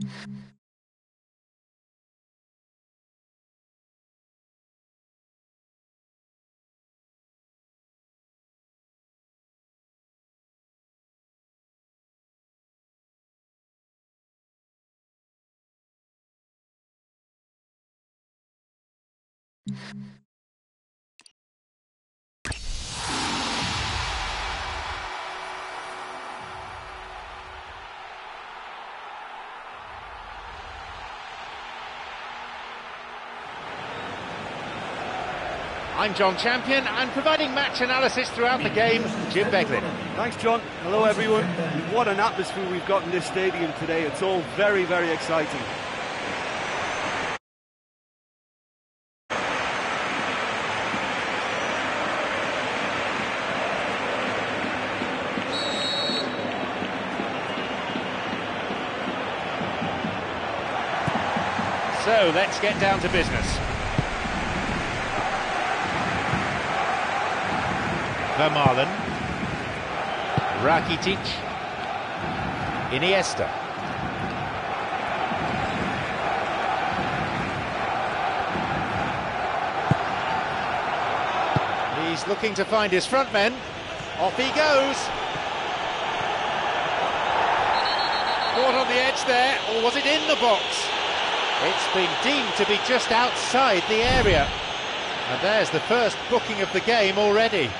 you I'm Jon Champion and providing match analysis throughout the game, Jim Beglin. Thanks, Jon. Hello, everyone. What an atmosphere we've got in this stadium today. It's all very, very exciting. So let's get down to business. Vermaelen. Rakitic. Iniesta. He's looking to find his front men. Off he goes. Caught on the edge there, or was it in the box? It's been deemed to be just outside the area. And there's the first booking of the game already.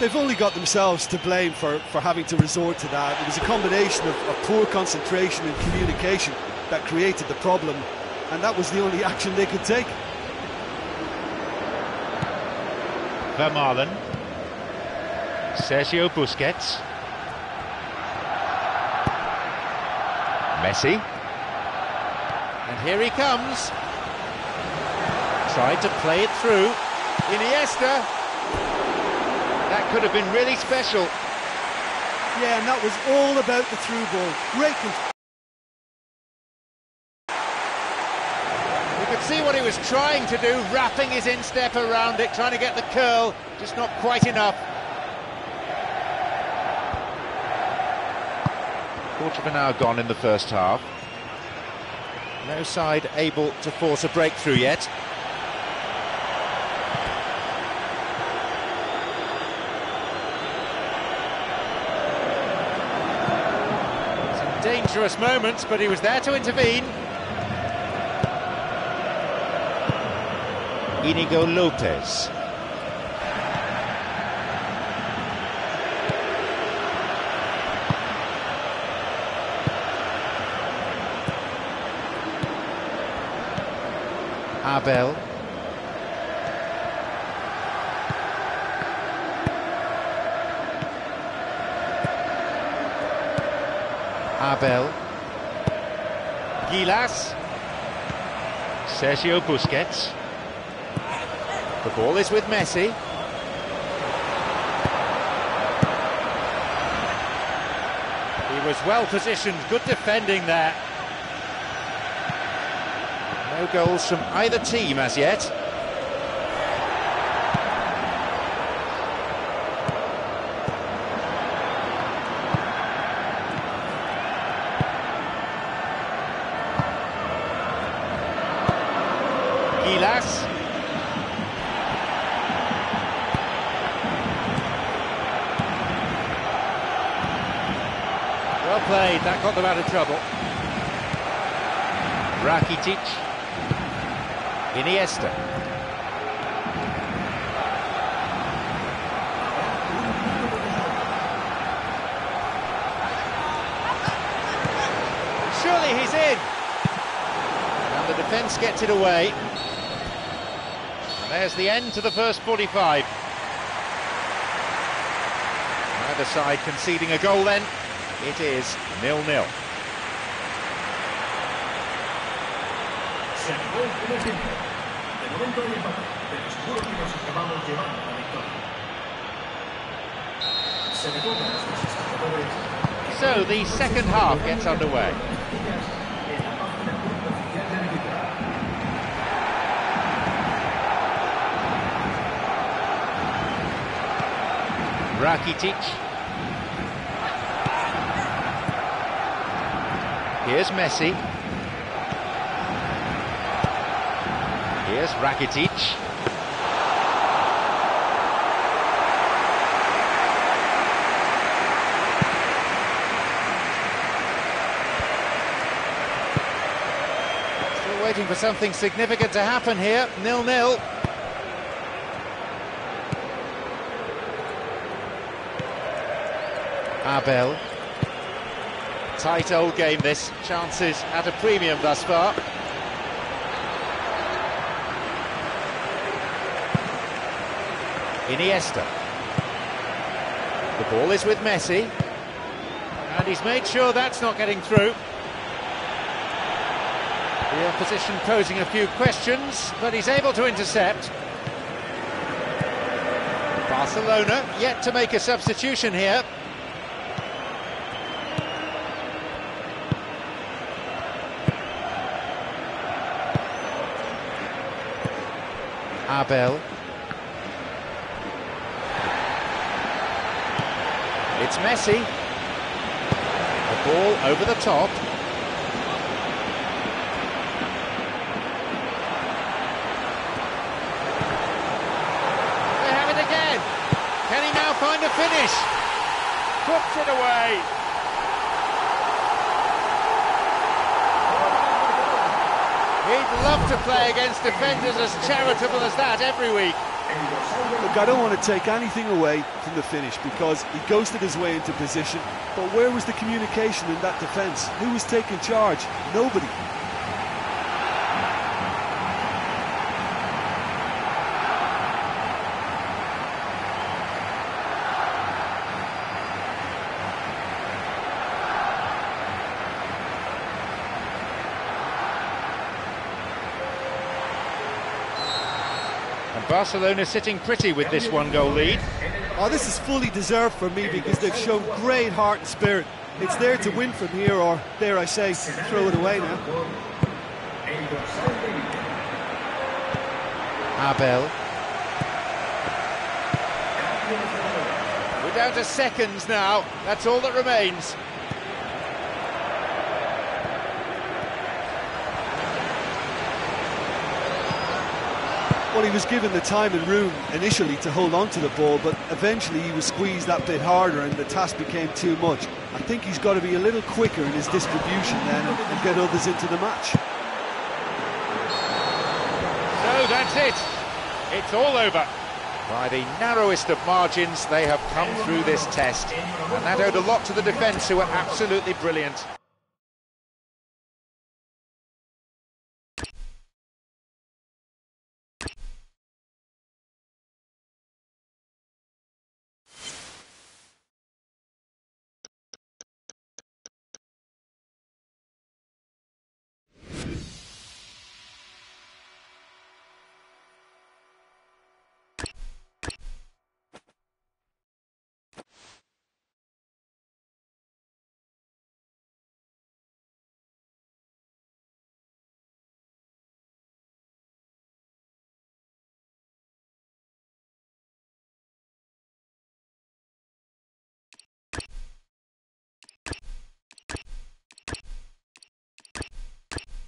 They've only got themselves to blame for, for having to resort to that. It was a combination of, of poor concentration and communication that created the problem, and that was the only action they could take. Vermaelen. Sergio Busquets. Messi. And here he comes. Tried to play it through. Iniesta. That could have been really special. Yeah, and that was all about the through ball. Great. You could see what he was trying to do, wrapping his instep around it, trying to get the curl, just not quite enough. Quarter of an hour gone in the first half. No side able to force a breakthrough yet. Some dangerous moments, but he was there to intervene. Inigo Lopez. Abel. Abel. Gilas. Sergio Busquets. The ball is with Messi. He was well positioned, good defending there. No goals from either team as yet. Gilas. Well played, that got them out of trouble. Rakitic. Iniesta. Surely he's in. And the defence gets it away. There's the end to the first 45. Either side conceding a goal then. It is nil-nil. So the second half gets underway. en la página web oficial del equipo. Rakitic. Here's Messi. Here's Rakitic. Still waiting for something significant to happen here. Nil-nil. Abel. Tight old game this. Chances at a premium thus far. Iniesta. The ball is with Messi. And he's made sure that's not getting through. The opposition posing a few questions, but he's able to intercept. Barcelona yet to make a substitution here. Abel. It's Messi. The ball over the top. They have it again. Can he now find a finish? Puts it away. love to play against defenders as charitable as that every week. Look, I don't want to take anything away from the finish because he ghosted his way into position, but where was the communication in that defence? Who was taking charge? Nobody. Barcelona sitting pretty with this one goal lead. Oh, this is fully deserved for me because they've shown great heart and spirit. It's there to win from here, or dare I say, throw it away now. Abel. We're down to seconds now. That's all that remains. Well, he was given the time and room initially to hold on to the ball, but eventually he was squeezed that bit harder and the task became too much. I think he's got to be a little quicker in his distribution then and, and get others into the match. So that's it. It's all over. By the narrowest of margins, they have come through this test. And that owed a lot to the defence, who were absolutely brilliant.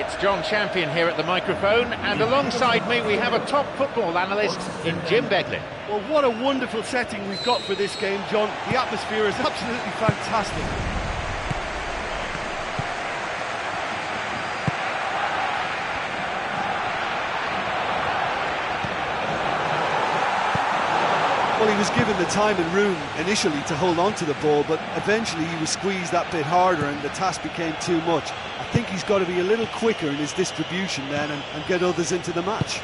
It's Jon Champion here at the microphone, and alongside me we have a top football analyst in Jim Beglin. Well, what a wonderful setting we've got for this game, Jon. The atmosphere is absolutely fantastic. Well, he was given the time and room initially to hold on to the ball, but eventually he was squeezed that bit harder and the task became too much. I think he's got to be a little quicker in his distribution then and, and get others into the match.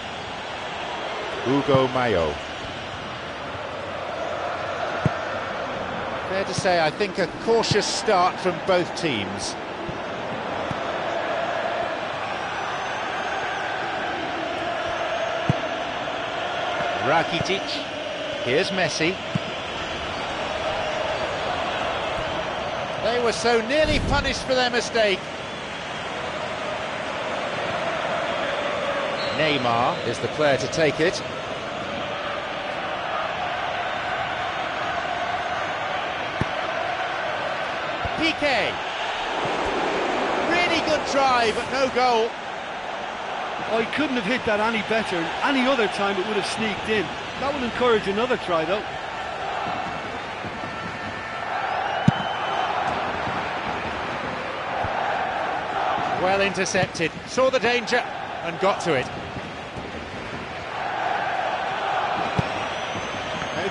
Hugo Mayo. Fair to say, I think a cautious start from both teams. Rakitic. Here's Messi. They were so nearly punished for their mistake. Neymar is the player to take it. Piqué. Really good try, but no goal. Oh, he couldn't have hit that any better. Any other time it would have sneaked in. That would encourage another try, though. Well intercepted, saw the danger and got to it.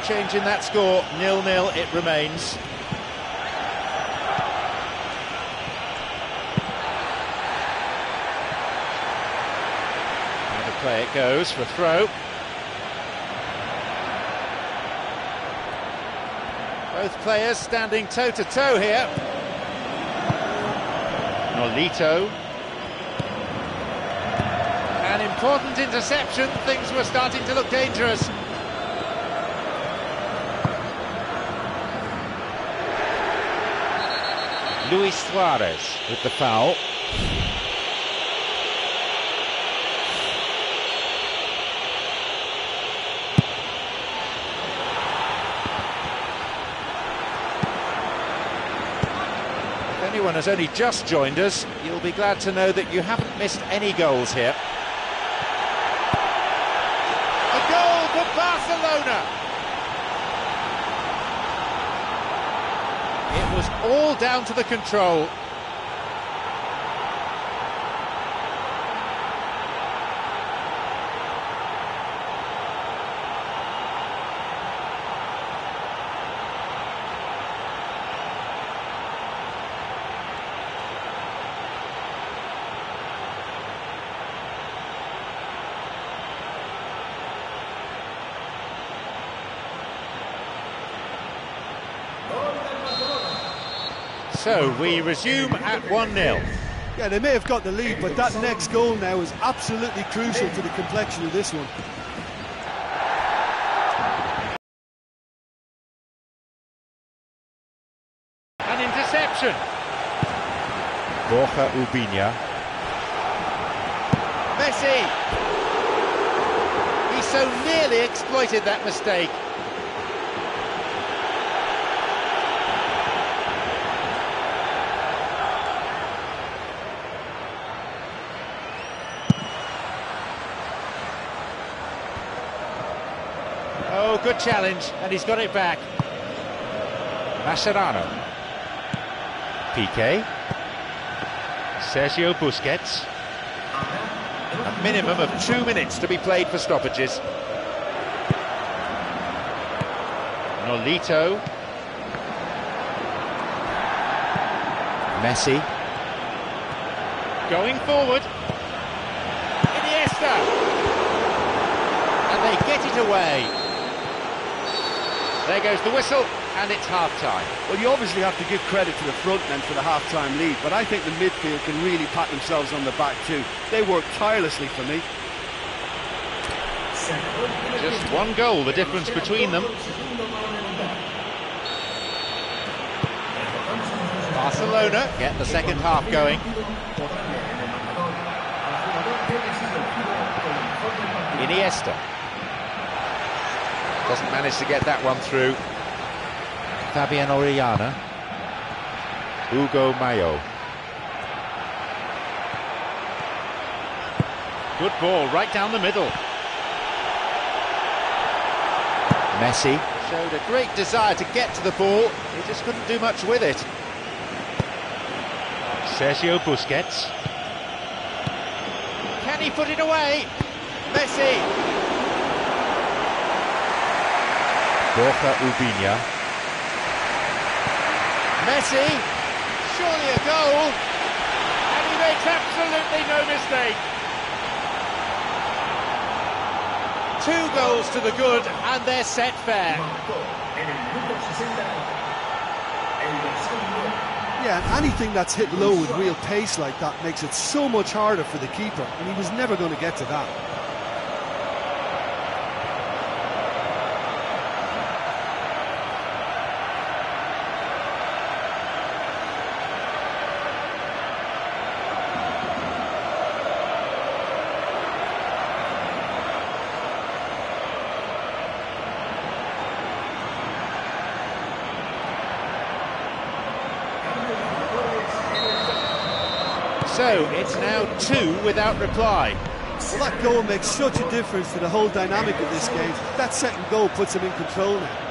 Change in that score, nil-nil it remains. And the play it goes for throw. Both players standing toe-to-toe here. Nolito. An important interception, things were starting to look dangerous. Luis Suarez with the foul. If anyone has only just joined us, you'll be glad to know that you haven't missed any goals here. All down to the control. So we resume at 1-0. Yeah, they may have got the lead, but that next goal now is absolutely crucial to the complexion of this one. An interception. Borja Oubiña. Messi! He so nearly exploited that mistake. Oh, good challenge, and he's got it back. Mascherano. Piqué. Sergio Busquets. A minimum of two minutes to be played for stoppages. Nolito. Messi. Going forward. Iniesta. And they get it away. There goes the whistle, and it's half-time. Well, you obviously have to give credit to the front men for the half-time lead, but I think the midfield can really pat themselves on the back too. They work tirelessly for me. Just one goal, the difference between them. Barcelona get the second half going. Iniesta. Doesn't manage to get that one through. Fabian Orellana. Hugo Mayo. Good ball, right down the middle. Messi showed a great desire to get to the ball, he just couldn't do much with it. Sergio Busquets. Can he put it away? Messi. Borja Oubiña. Messi. Surely a goal. And he makes absolutely no mistake. Two goals to the good, and they're set fair. Yeah, and anything that's hit low with real pace like that makes it so much harder for the keeper, and he was never going to get to that. So it's now two without reply. Well, that goal makes such a difference to the whole dynamic of this game. That second goal puts him in control now.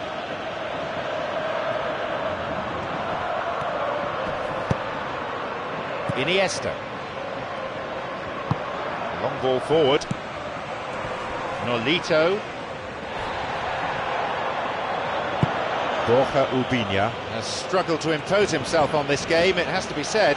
Iniesta. Long ball forward. Nolito. Borja Oubiña has struggled to impose himself on this game, it has to be said.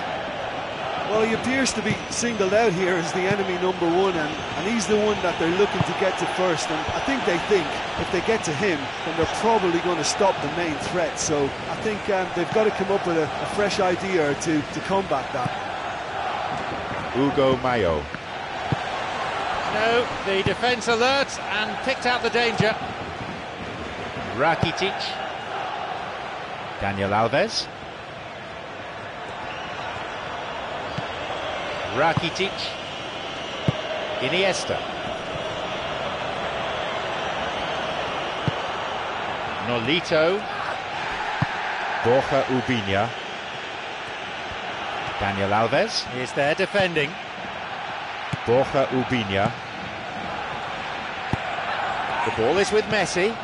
Well, he appears to be singled out here as the enemy number one, and, and he's the one that they're looking to get to first. And I think they think if they get to him, then they're probably going to stop the main threat. So I think um, they've got to come up with a, a fresh idea or two to combat that. Hugo Mayo. No, the defence alert and picked out the danger. Rakitic. Daniel Alves. Rakitic. Iniesta. Nolito. Borja Oubiña. Daniel Alves is there defending. Borja Oubiña. The ball is with Messi.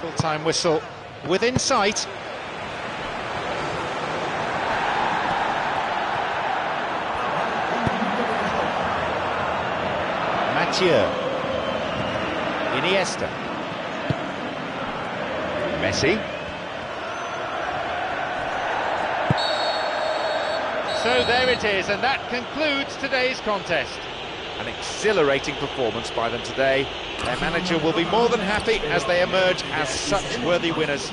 Full-time whistle within sight. Mathieu. Iniesta. Messi. So there it is, and that concludes today's contest. An exhilarating performance by them today. Their manager will be more than happy as they emerge as such worthy winners.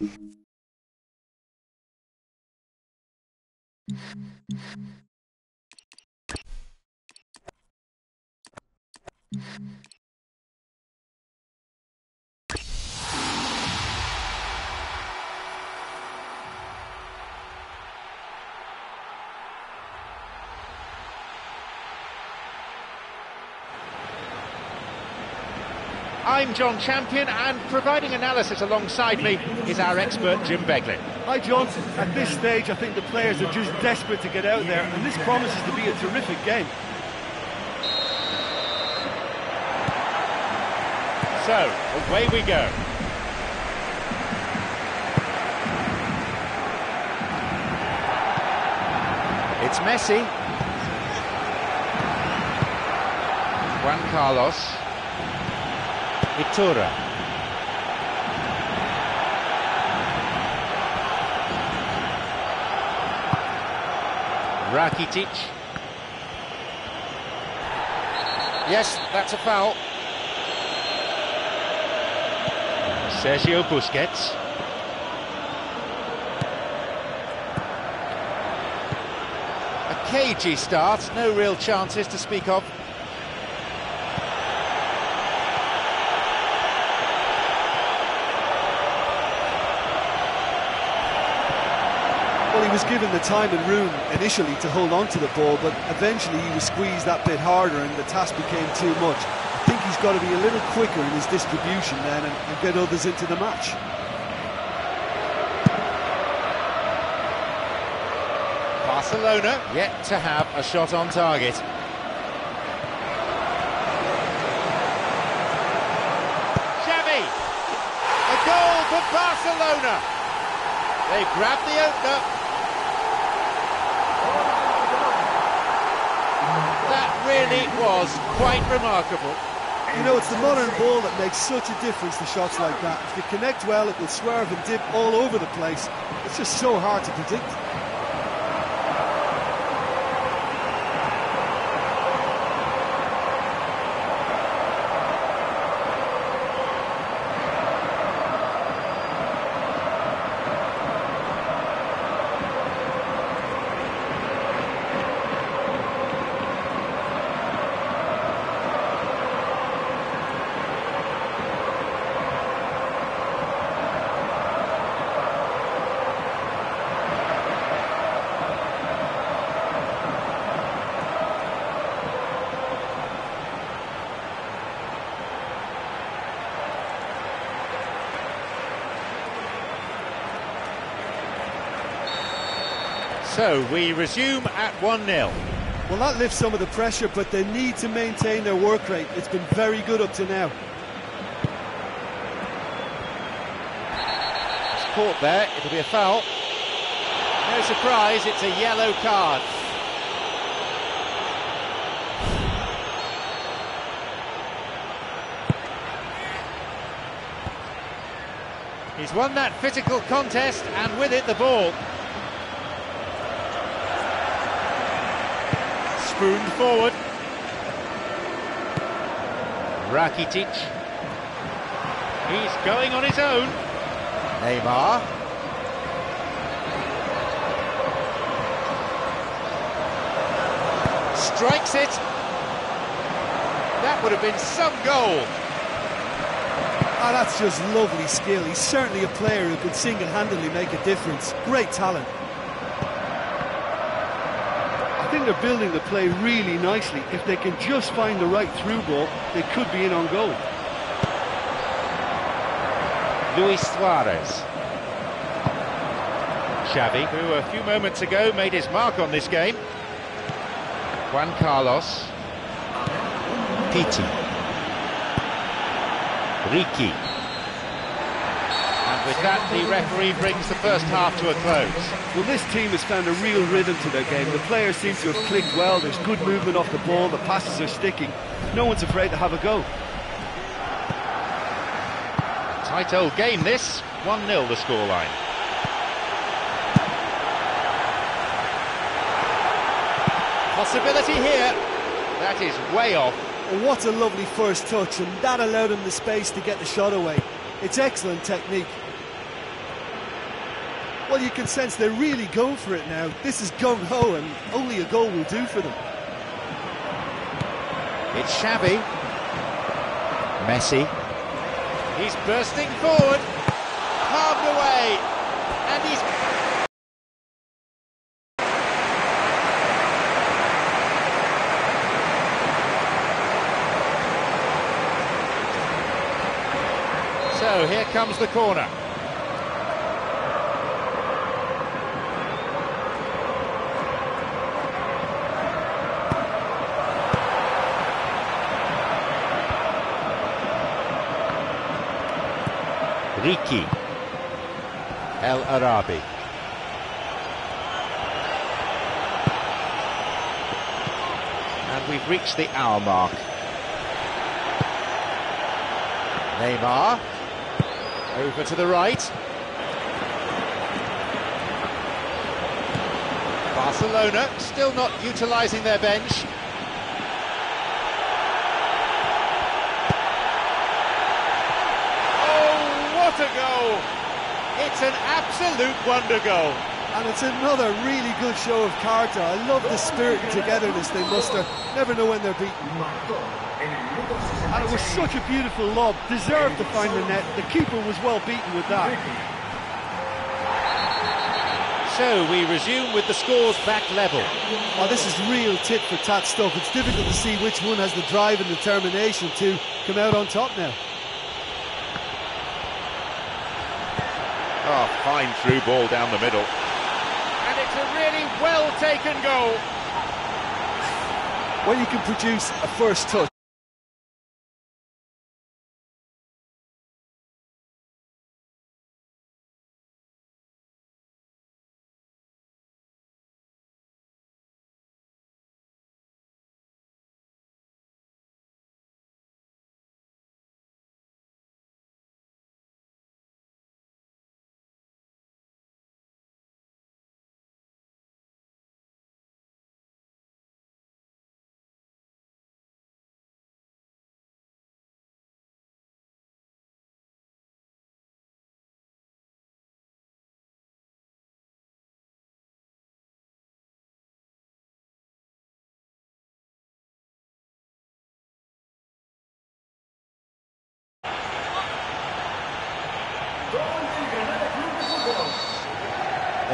Mm-hmm. I'm Jon Champion, and providing analysis alongside me is our expert Jim Beglin. Hi, Jon. At this stage, I think the players are just desperate to get out there, and this promises to be a terrific game. So, away we go. It's Messi. Juan Carlos. Iturra. Rakitic. Yes, that's a foul. Sergio Busquets. A cagey start, no real chances to speak of. Was given the time and room initially to hold on to the ball, but eventually he was squeezed that bit harder and the task became too much. I think he's got to be a little quicker in his distribution then and, and get others into the match. Barcelona yet to have a shot on target. Xavi! A goal for Barcelona! They've grabbed the opener. That really was quite remarkable. You know, it's the modern ball that makes such a difference to shots like that. If you connect well, it will swerve and dip all over the place. It's just so hard to predict. So we resume at 1 0. Well, that lifts some of the pressure, but they need to maintain their work rate. It's been very good up to now. It's caught there, it'll be a foul. No surprise, it's a yellow card. He's won that physical contest and with it the ball. Spooned forward. Rakitic. He's going on his own. Neymar. Strikes it. That would have been some goal. Ah, that's just lovely skill. He's certainly a player who can single-handedly make a difference. Great talent. I think they're building the play really nicely. If they can just find the right through ball, they could be in on goal. Luis Suarez. Xavi, who a few moments ago made his mark on this game. Juan Carlos. Piti. Riki. And with that, the referee brings the first half to a close. Well, this team has found a real rhythm to their game. The players seem to have clicked well. There's good movement off the ball. The passes are sticking. No one's afraid to have a go. Tight old game this. 1-0 the scoreline. Possibility here. That is way off. What a lovely first touch, and that allowed him the space to get the shot away. It's excellent technique. Well, you can sense they're really going for it now. This is gung-ho, and only a goal will do for them. It's Xavi. Messi. He's bursting forward. Carved away. And he's... So here comes the corner. Riki. El Arabi. And we've reached the hour mark. Neymar. Over to the right. Barcelona still not utilising their bench. Oh, what a goal! It's an absolute wonder goal. And it's another really good show of character. I love the spirit and togetherness they muster. Never know when they're beaten. Marcó en el minuto 66. And it was such a beautiful lob. Deserved to find the net. The keeper was well beaten with that. So we resume with the scores back level. Oh, this is real tit for tat stuff. It's difficult to see which one has the drive and determination to come out on top now. Fine through ball down the middle. And it's a really well taken goal. When you can produce a first touch.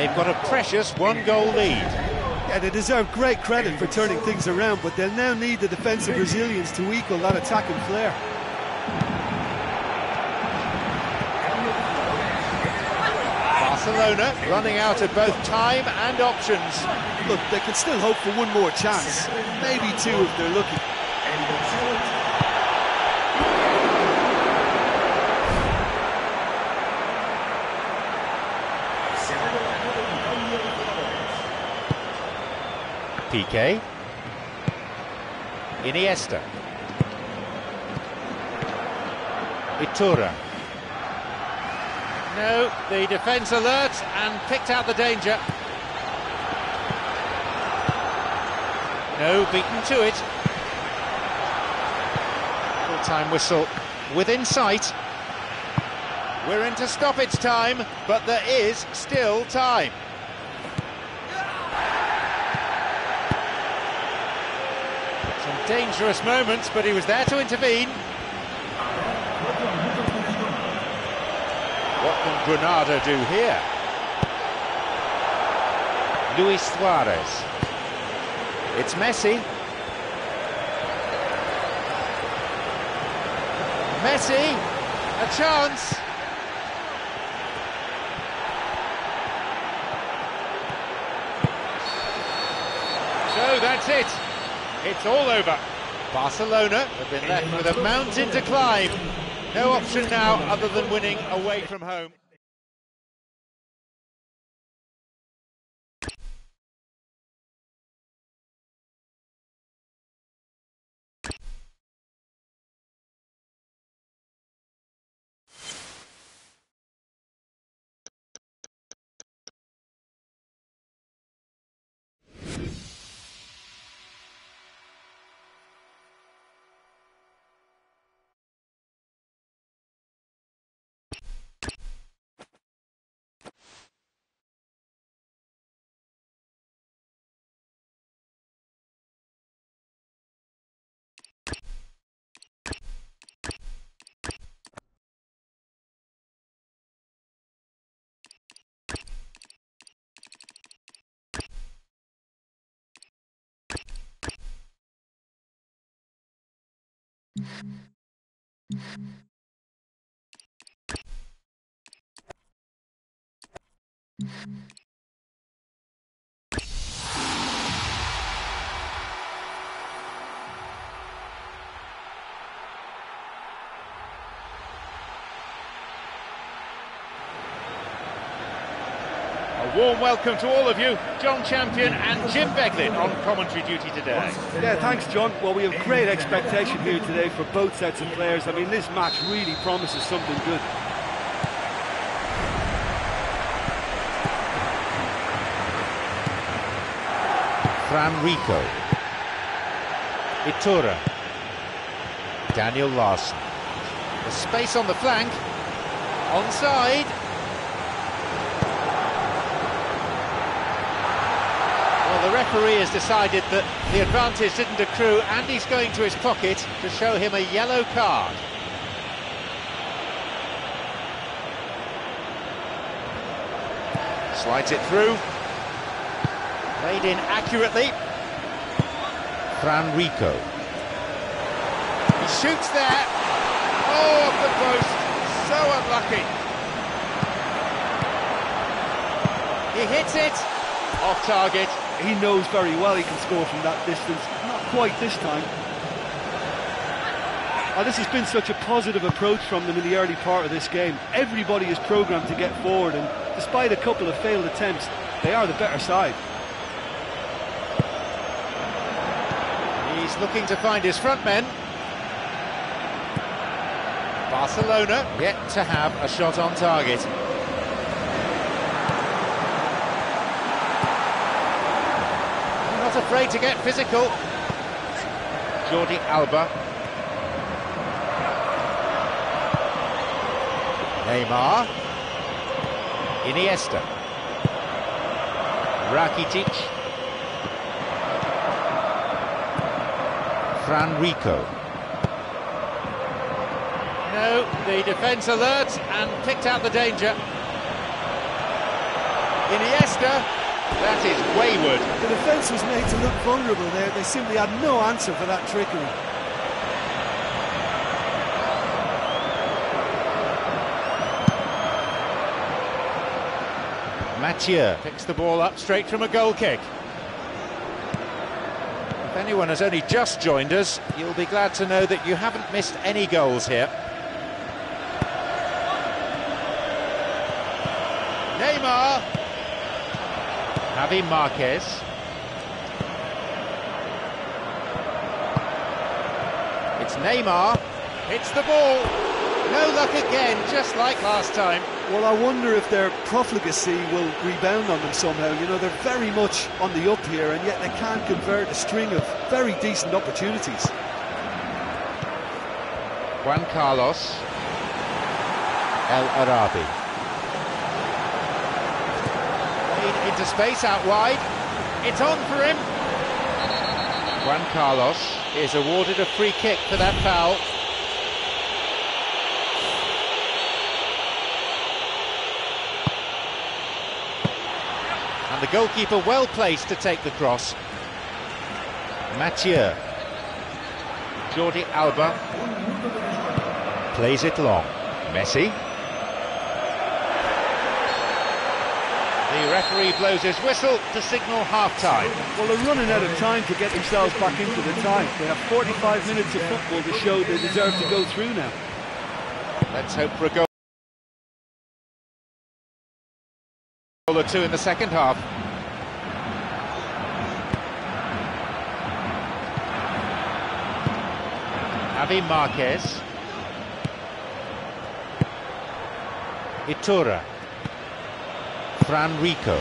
They've got a precious one goal lead. Yeah, they deserve great credit for turning things around, but they'll now need the defensive resilience to equal that attacking flair. Barcelona running out of both time and options. Look, they can still hope for one more chance. Maybe two if they're lucky. Piqué. Iniesta. Iturra. No, the defence alert and picked out the danger. No, beaten to it. Full-time whistle within sight. We're into stoppage time, but there is still time. Dangerous moments, but he was there to intervene. What can Granada do here? Luis Suarez. It's Messi. Messi, a chance. So that's it. It's all over. Barcelona have been left with a mountain to climb. No option now other than winning away from home. A warm welcome to all of you, Jon Champion and Jim Beglin on commentary duty today. Yeah, thanks, Jon. Well, we have great expectation here today for both sets of players. I mean, this match really promises something good. Fran Rico. Iturra. Daniel Larsson. The space on the flank. Onside. Well, the referee has decided that the advantage didn't accrue and he's going to his pocket to show him a yellow card. Slides it through. Played in accurately. Fran Rico. He shoots there. Oh, off the post. So unlucky. He hits it. Off target. He knows very well he can score from that distance. Not quite this time. Oh, this has been such a positive approach from them in the early part of this game. Everybody is programmed to get forward, and despite a couple of failed attempts, they are the better side. He's looking to find his front men. Barcelona yet to have a shot on target. Not afraid to get physical. Jordi Alba. Neymar. Iniesta. Rakitic. Fran Rico. No, the defence alert and picked out the danger. Iniesta, that is wayward. The defence was made to look vulnerable there. They simply had no answer for that trickery. Mathieu picks the ball up straight from a goal kick. If anyone has only just joined us, you'll be glad to know that you haven't missed any goals here. Neymar. Javi Marquez. It's Neymar. Hits the ball. No luck again, just like last time. Well, I wonder if their profligacy will rebound on them somehow. You know, they're very much on the up here, and yet they can't convert a string of very decent opportunities. Juan Carlos El Arabi. Played into space out wide. It's on for him. Juan Carlos is awarded a free kick for that foul. And the goalkeeper well placed to take the cross. Mathieu. Jordi Alba plays it long. Messi. Referee blows his whistle to signal half-time. Well, they're running out of time to get themselves back into the tie. They have 45 minutes of football to show they deserve to go through now. Let's hope for a goal or two in the second half. Javi Marquez. Iturra. Fran Rico.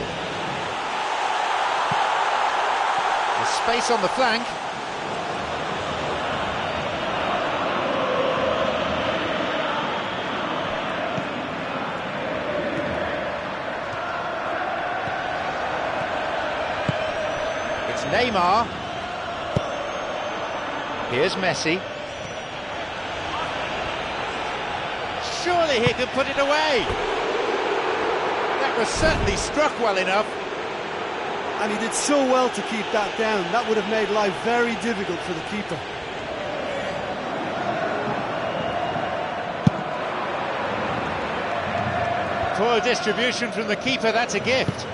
There's space on the flank. It's Neymar. Here's Messi. Surely he could put it away. That was certainly struck well enough. And he did so well to keep that down. That would have made life very difficult for the keeper. Poor distribution from the keeper, that's a gift.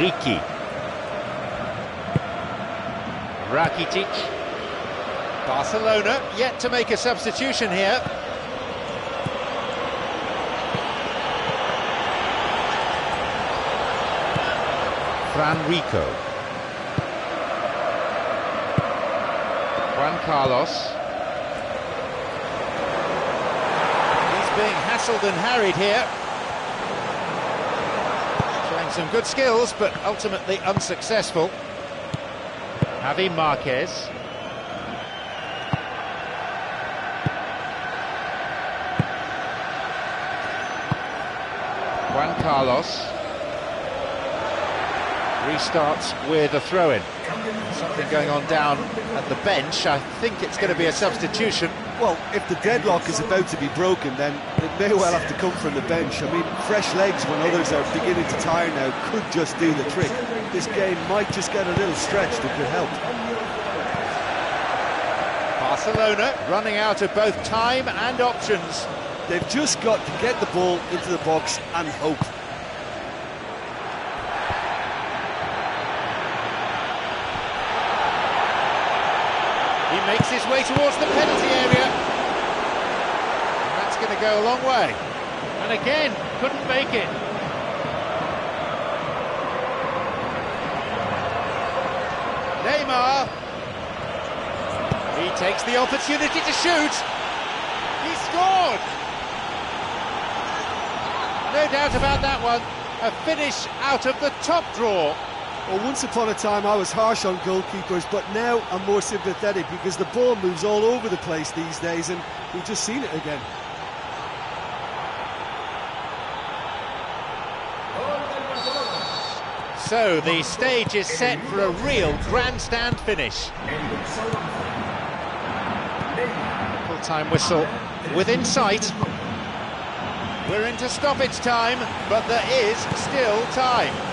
Riki. Rakitic. Barcelona yet to make a substitution here. Fran Rico. Juan Carlos. He's being hassled and harried here. Showing some good skills, but ultimately unsuccessful. Javi Marquez. Juan Carlos restarts with a throw-in. Something going on down at the bench. I think it's going to be a substitution. Well, if the deadlock is about to be broken, then it may well have to come from the bench. I mean, fresh legs when others are beginning to tire now could just do the trick. This game might just get a little stretched, if it could help. Barcelona running out of both time and options. They've just got to get the ball into the box and hope. He towards the penalty area. And that's going to go a long way. And again, couldn't make it. Neymar. He takes the opportunity to shoot. He scored. No doubt about that one. A finish out of the top draw. Well, once upon a time I was harsh on goalkeepers, but now I'm more sympathetic because the ball moves all over the place these days, and we've just seen it again. So the stage is set for a real grandstand finish. Full time whistle within sight. We're into stoppage time, but there is still time.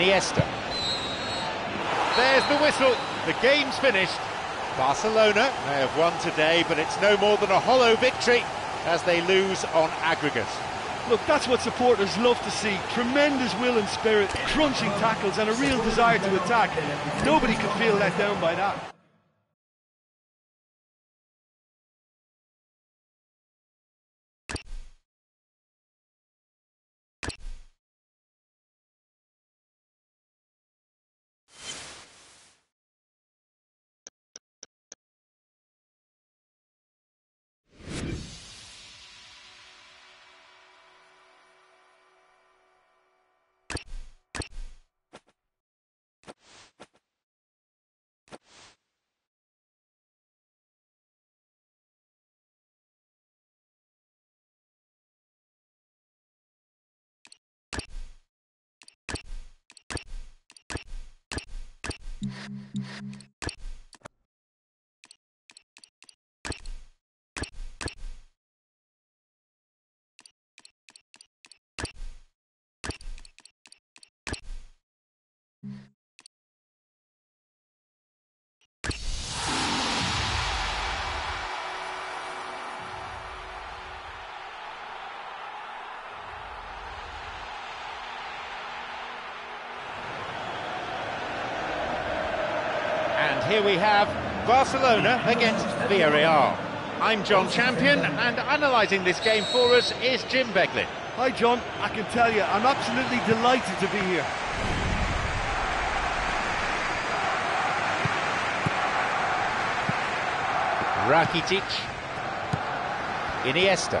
Iniesta. There's the whistle. The game's finished. Barcelona may have won today, but it's no more than a hollow victory as they lose on aggregate. Look, that's what supporters love to see. Tremendous will and spirit, crunching tackles and a real desire to attack. Nobody can feel let down by that. And here we have Barcelona against Villarreal. I'm Jon Champion, and analysing this game for us is Jim Beglin. Hi, Jon. I can tell you, I'm absolutely delighted to be here. Rakitic. Iniesta.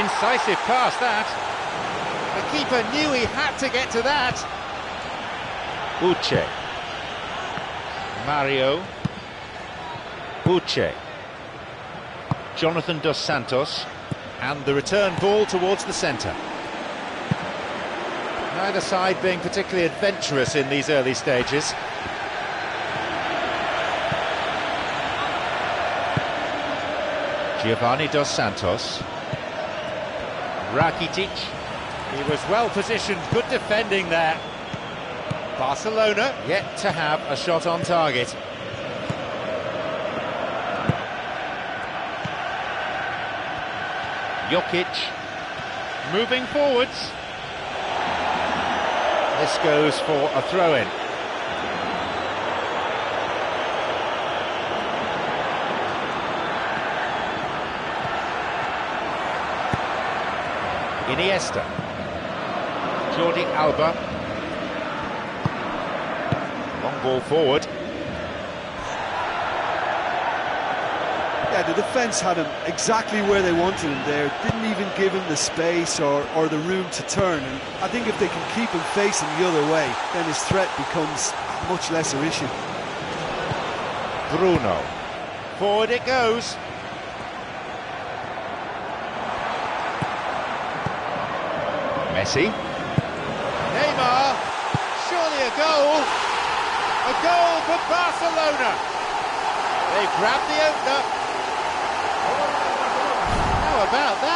Incisive pass that. The keeper knew he had to get to that. Uche. Mario. Uche. Jonathan Dos Santos. And the return ball towards the centre. Neither side being particularly adventurous in these early stages. Giovani Dos Santos. Rakitic. He was well positioned, good defending there. Barcelona yet to have a shot on target. Jokic moving forwards. This goes for a throw-in. Iniesta. Jordi Alba. Ball forward. Yeah, the defence had him exactly where they wanted him there. Didn't even give him the space or, or the room to turn. And I think if they can keep him facing the other way, then his threat becomes a much lesser issue. Bruno. Forward it goes. Messi. Neymar. Surely a goal. A goal for Barcelona. They grabbed the opener. How about that?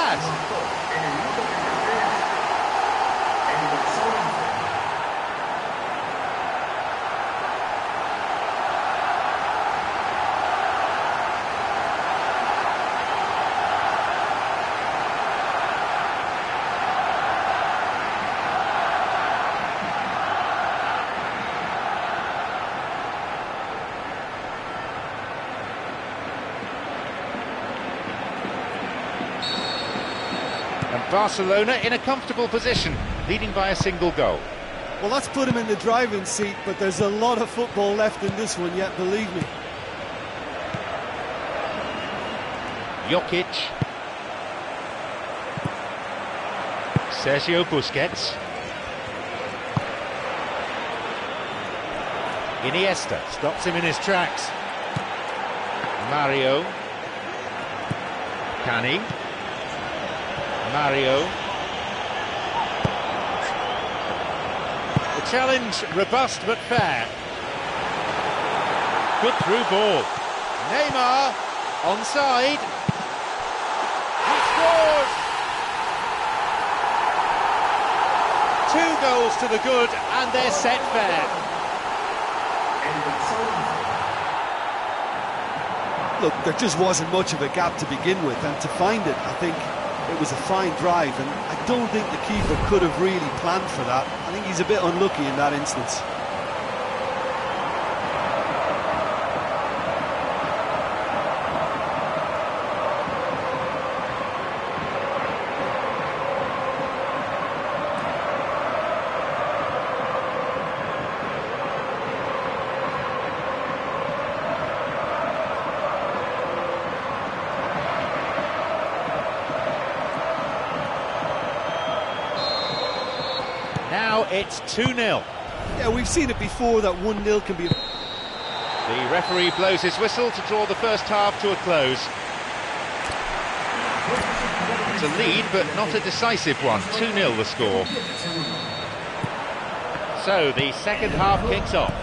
Barcelona in a comfortable position, leading by a single goal. Well, that's put him in the driving seat, but there's a lot of football left in this one yet, believe me. Jokic. Sergio Busquets. Iniesta stops him in his tracks. Mario. Cani. Mario. The challenge robust but fair. Good through ball. Neymar onside. He scores! Two goals to the good and they're set fair. Look, there just wasn't much of a gap to begin with, and to find it, I think it was a fine drive, and I don't think the keeper could have really planned for that. I think he's a bit unlucky in that instance. Now it's 2 0. Yeah, we've seen it before that 1 0 can be. The referee blows his whistle to draw the first half to a close. It's a lead, but not a decisive one. 2 0 the score. So the second half kicks off.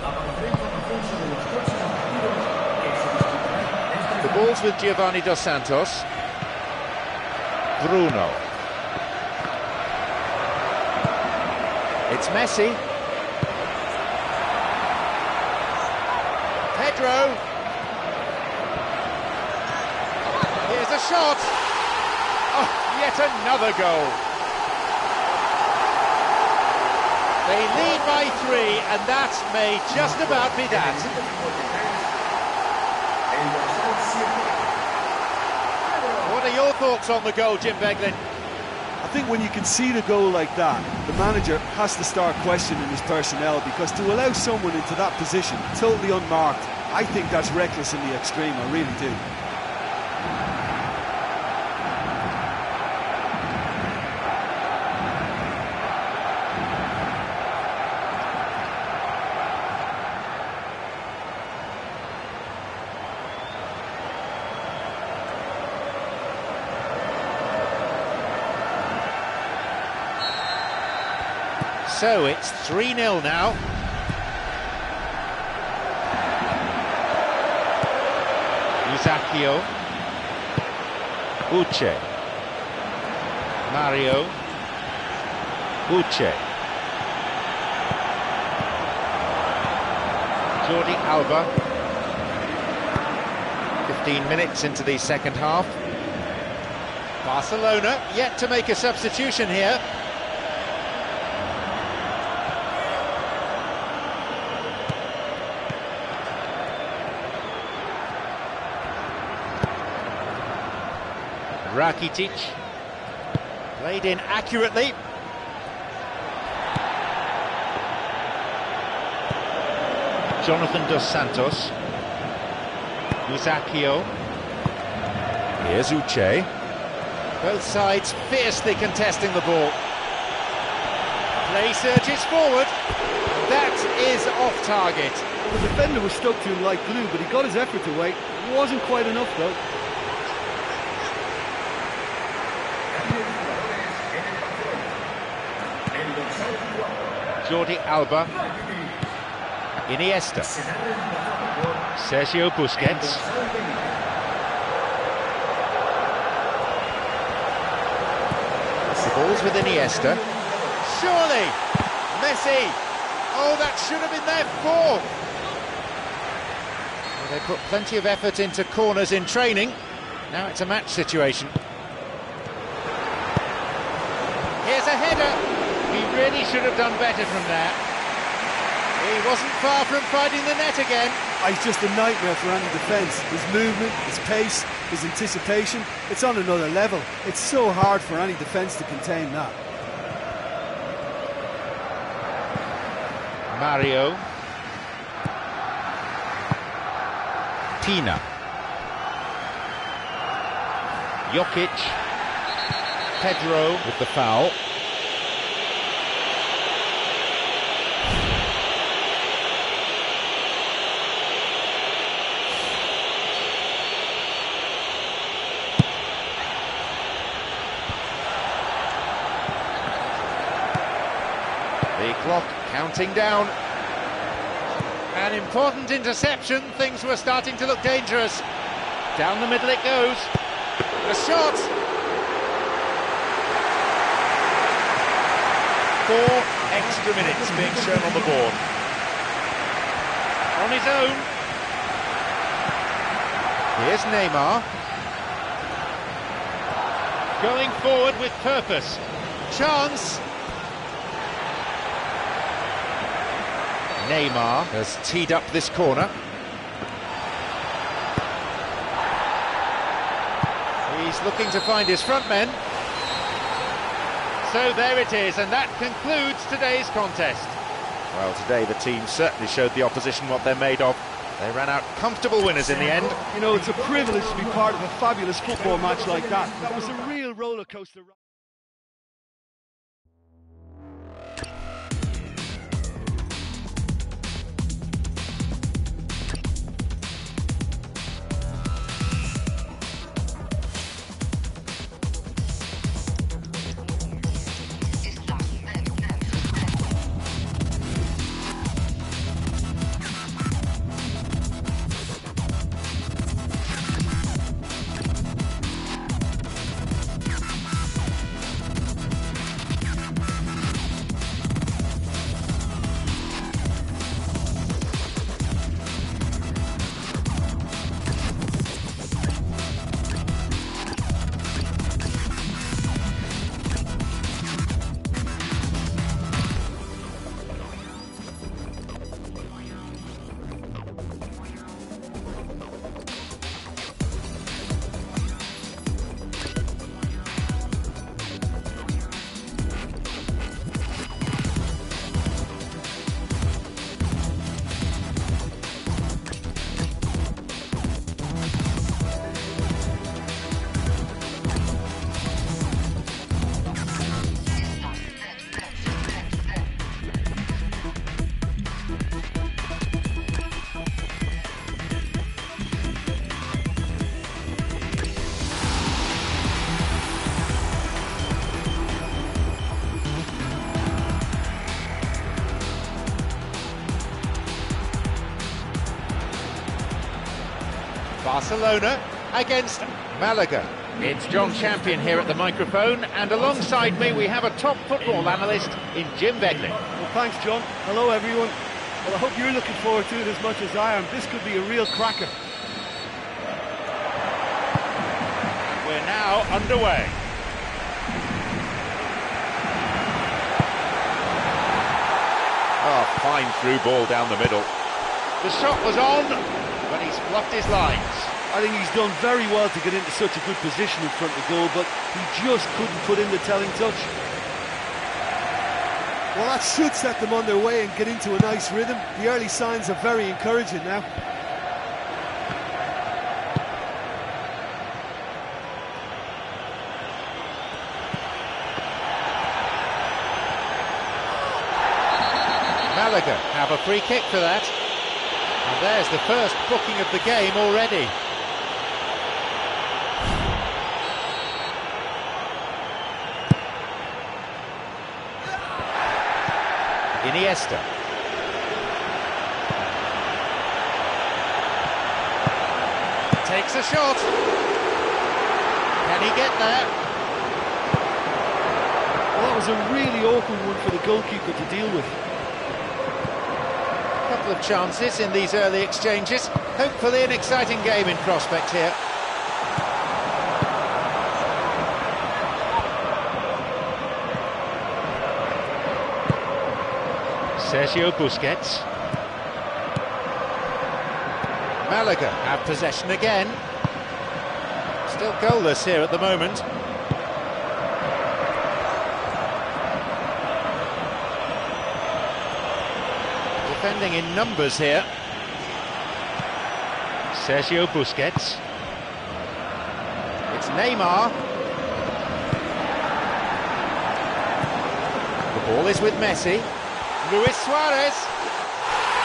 The ball's with Giovani Dos Santos. Bruno. Messi. Pedro. Here's a shot. Oh, yet another goal. They lead by three, and that may just about be that. What are your thoughts on the goal, Jim Beglin? I think when you can see the goal like that, the manager has to start questioning his personnel because to allow someone into that position, totally unmarked, I think that's reckless in the extreme, I really do. So it's 3 0 now. Isakio. Uche. Mario. Uche. Jordi Alba. 15 minutes into the second half. Barcelona yet to make a substitution here. Rakitic played in accurately. Jonathan Dos Santos. Musacchio. Here's Uche. Both sides fiercely contesting the ball. Play surges forward. That is off target. Well, the defender was stuck to him like glue, but he got his effort away. It wasn't quite enough, though. Jordi Alba. Iniesta. Sergio Busquets. The ball's with Iniesta. Surely! Messi! Oh, that should have been their fourth! Well, they put plenty of effort into corners in training. Now it's a match situation. Here's a header. He really should have done better from there. He wasn't far from finding the net again. Ah, He's just a nightmare for any defence. His movement, his pace, his anticipation, it's on another level. It's so hard for any defence to contain that. Mario. Pina. Jokic. Pedro with the foul. The clock counting down. An important interception. Things were starting to look dangerous. Down the middle it goes. A shot. Four extra minutes being shown on the board. On his own. Here's Neymar. Going forward with purpose. Chance. Neymar has teed up this corner. He's looking to find his front men. So there it is, and that concludes today's contest. Well, today the team certainly showed the opposition what they're made of. They ran out comfortable winners in the end. You know, it's a privilege to be part of a fabulous football match like that. That was a real roller Barcelona against Malaga. It's Jon Champion here at the microphone, and alongside me we have a top football analyst in Jim Beglin. Well, thanks, Jon. Hello, everyone. Well, I hope you're looking forward to it as much as I am. This could be a real cracker. We're now underway. Oh, fine through ball down the middle. The shot was on, but he's blocked his lines. I think he's done very well to get into such a good position in front of the goal, but he just couldn't put in the telling touch. Well, that should set them on their way and get into a nice rhythm. The early signs are very encouraging now. Malaga have a free kick for that. And there's the first booking of the game already. Iniesta. Takes a shot. Can he get there? Well, that was a really awkward one for the goalkeeper to deal with. Couple of chances in these early exchanges. Hopefully an exciting game in prospect here. Sergio Busquets. Malaga have possession again. Still goalless here at the moment. In numbers here. Sergio Busquets. It's Neymar. The ball is with Messi. Luis Suarez.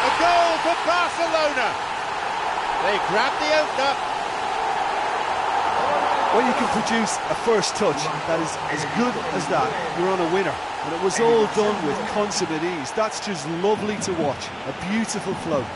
A goal for Barcelona. They grab the opener. When you can produce a first touch that is as good as that, you're on a winner. And it was all done with consummate ease. That's just lovely to watch. A beautiful flow.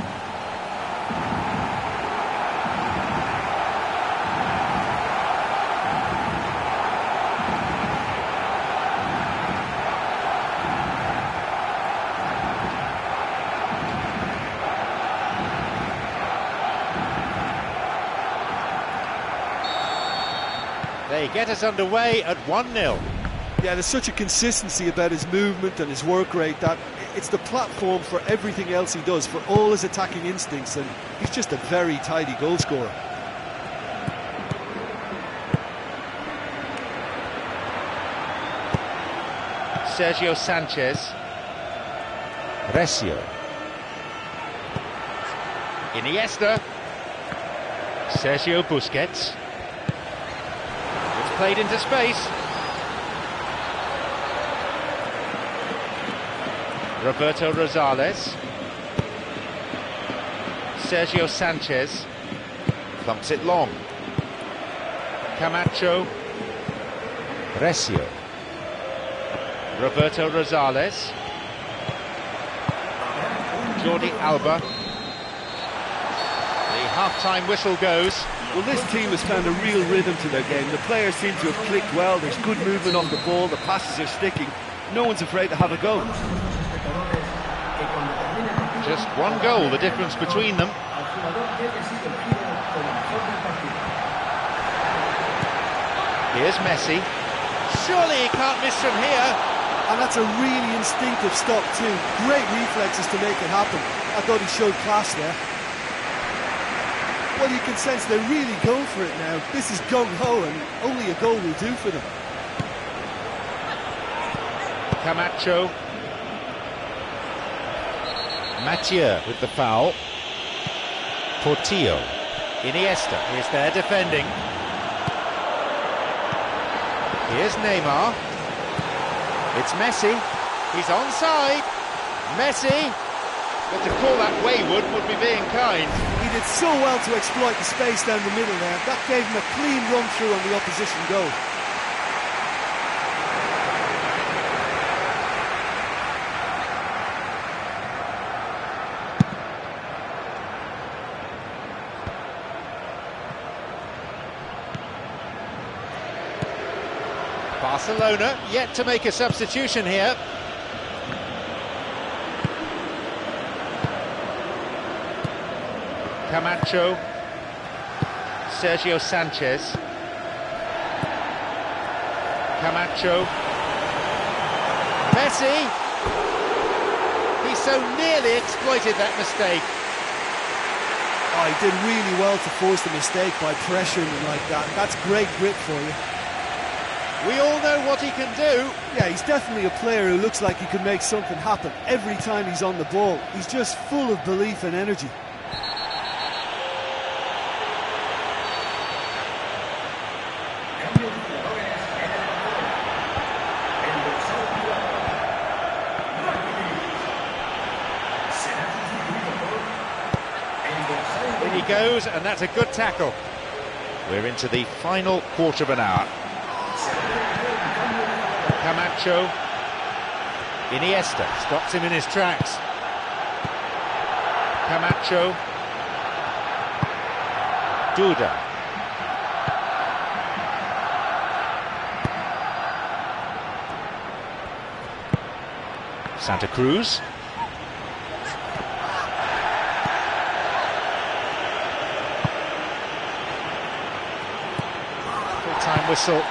Get us underway at 1 0. Yeah, there's such a consistency about his movement and his work rate that it's the platform for everything else he does, for all his attacking instincts, and he's just a very tidy goalscorer. Sergio Sanchez. Recio. Iniesta. Sergio Busquets. Played into space. Roberto Rosales. Sergio Sanchez. Thumps it long. Camacho. Recio. Roberto Rosales. Jordi Alba. The half-time whistle goes. Well, this team has found a real rhythm to their game. The players seem to have clicked well. There's good movement off the ball. The passes are sticking. No one's afraid to have a go. Just one goal, the difference between them. Here's Messi. Surely he can't miss from here. And that's a really instinctive stop too. Great reflexes to make it happen. I thought he showed class there. Well, you can sense they're really going for it now. This is gung-ho and only a goal will do for them. Camacho. Mathieu with the foul. Portillo. Iniesta is there defending. Here's Neymar. It's Messi. He's onside. Messi. But to call that wayward would be being kind. He did so well to exploit the space down the middle there. That gave him a clean run through on the opposition goal. Barcelona yet to make a substitution here. Camacho. Sergio Sanchez. Camacho. Messi. He so nearly exploited that mistake. Oh, he did really well to force the mistake by pressuring him like that. That's great grit for you. We all know what he can do. Yeah, he's definitely a player who looks like he can make something happen every time he's on the ball. He's just full of belief and energy. In he goes, and that's a good tackle. We're into the final quarter of an hour. Camacho. Iniesta stops him in his tracks. Camacho. Duda. Santa Cruz. Full-time whistle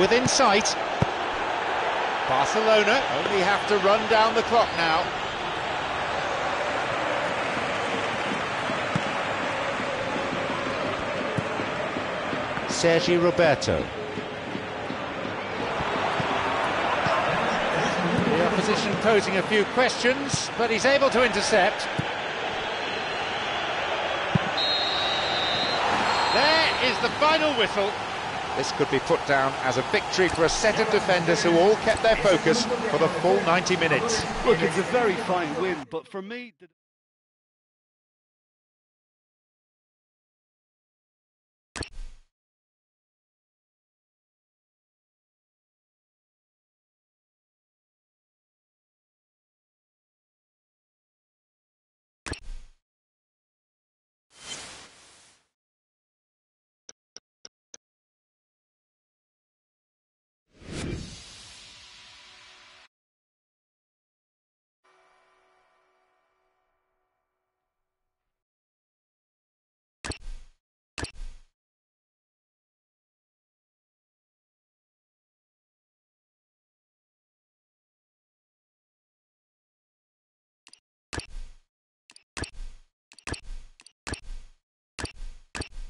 within sight. Barcelona only have to run down the clock now. Sergi Roberto. The opposition posing a few questions, but he's able to intercept. There is the final whistle. This could be put down as a victory for a set of defenders who all kept their focus for the full 90 minutes. Look, it's a very fine win, but for me...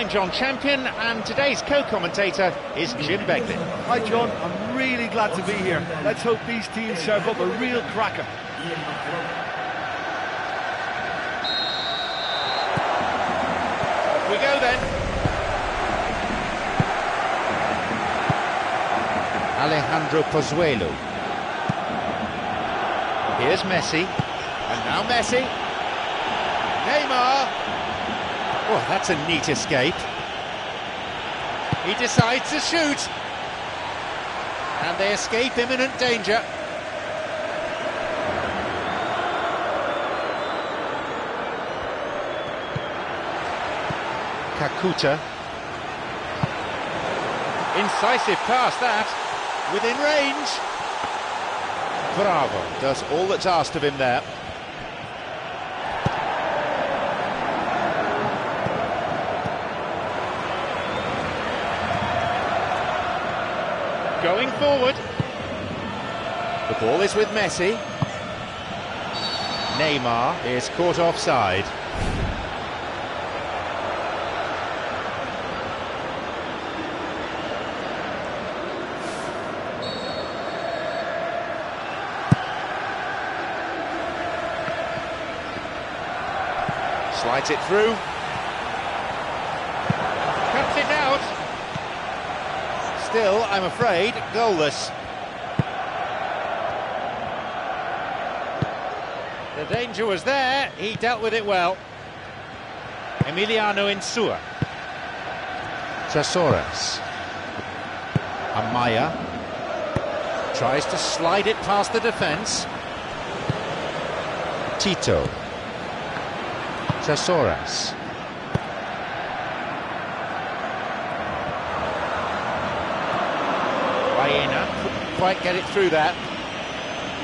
I'm Jon Champion, and today's co-commentator is Jim Beglin. Hi, Jon. I'm really glad to be here. Let's hope these teams serve up a real cracker. we go then. Alejandro Pozuelo. Here's Messi. And now Messi. Neymar. That's a neat escape. He decides to shoot. And they escape imminent danger. Kakuta. Incisive pass that, within range. Bravo, does all that's asked of him there. Going forward. The ball is with Messi. Neymar is caught offside. Slides it through. Cuts it out. Still, I'm afraid, goalless. The danger was there. He dealt with it well. Emiliano Insua. Trashorras. Amaya. Tries to slide it past the defence. Tito. Trashorras. Baena couldn't quite get it through that.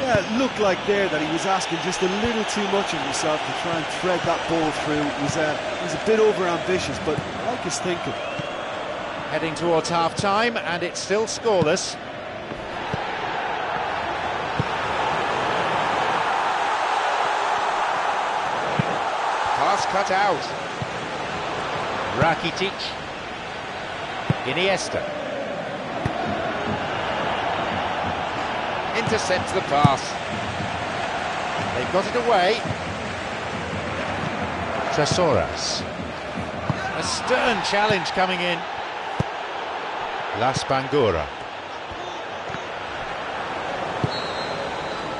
Yeah, it looked like there that he was asking just a little too much of himself to try and thread that ball through. He was, uh, he was a bit over ambitious, but I like his thinking. Heading towards half time, and it's still scoreless. Pass cut out. Rakitic. Iniesta. Intercepts the pass. They've got it away. Trashorras. A stern challenge coming in. Lass Bangoura.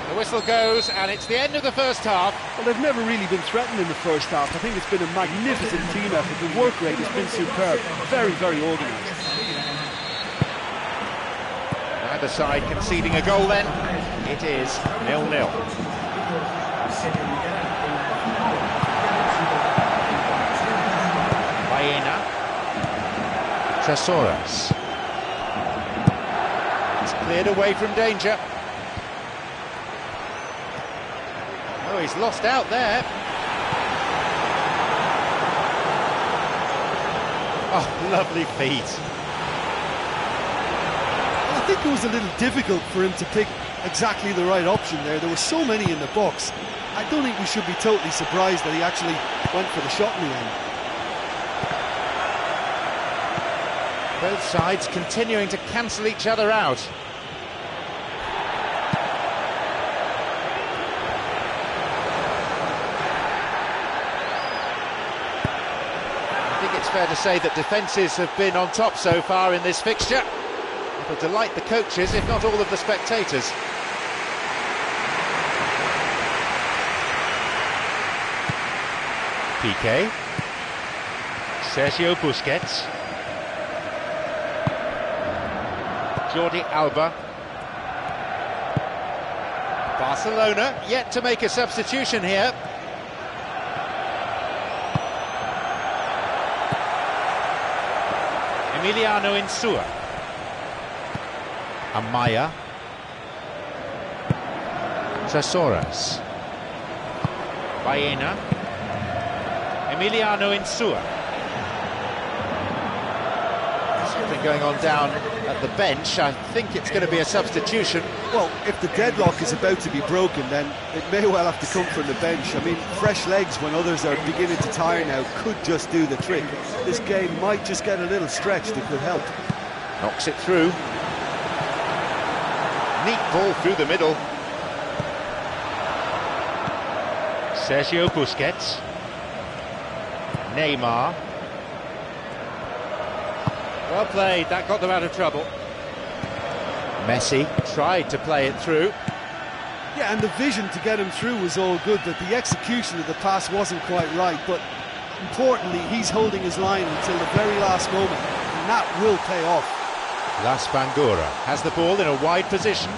The whistle goes, and it's the end of the first half. Well, they've never really been threatened in the first half. I think it's been a magnificent team effort. The work rate has been superb. Very, very organised. Neither side conceding a goal then. It is nil-nil. Baena. Trashorras. It's cleared away from danger. Oh, he's lost out there. Oh, lovely feet. Think it was a little difficult for him to pick exactly the right option there. There were so many in the box. I don't think we should be totally surprised that he actually went for the shot in the end. Both sides continuing to cancel each other out. I think it's fair to say that defences have been on top so far in this fixture. It'll delight the coaches, if not all of the spectators. Piqué. Sergio Busquets. Jordi Alba. Barcelona yet to make a substitution here. Emiliano Insua. Amaya. Trashorras. Baena. Emiliano Insua. Something going on down at the bench. I think it's going to be a substitution. Well, if the deadlock is about to be broken, then it may well have to come from the bench. I mean, fresh legs when others are beginning to tire now could just do the trick. This game might just get a little stretched, it could help. Knocks it through. Neat ball through the middle. Sergio Busquets. Neymar. Well played, that got them out of trouble. Messi tried to play it through. Yeah, and the vision to get him through was all good, but the execution of the pass wasn't quite right. But importantly, he's holding his line until the very last moment, and that will pay off. Lass Bangoura has the ball in a wide position.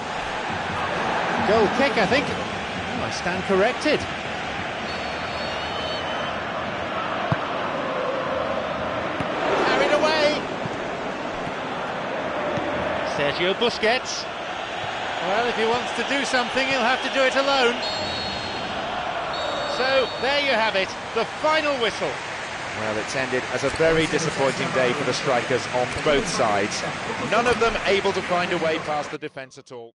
Goal kick, I think. Oh, I stand corrected. Carried away. Sergio Busquets. Well, if he wants to do something, he'll have to do it alone. So, there you have it, the final whistle. Well, it's ended as a very disappointing day for the strikers on both sides. None of them able to find a way past the defence at all.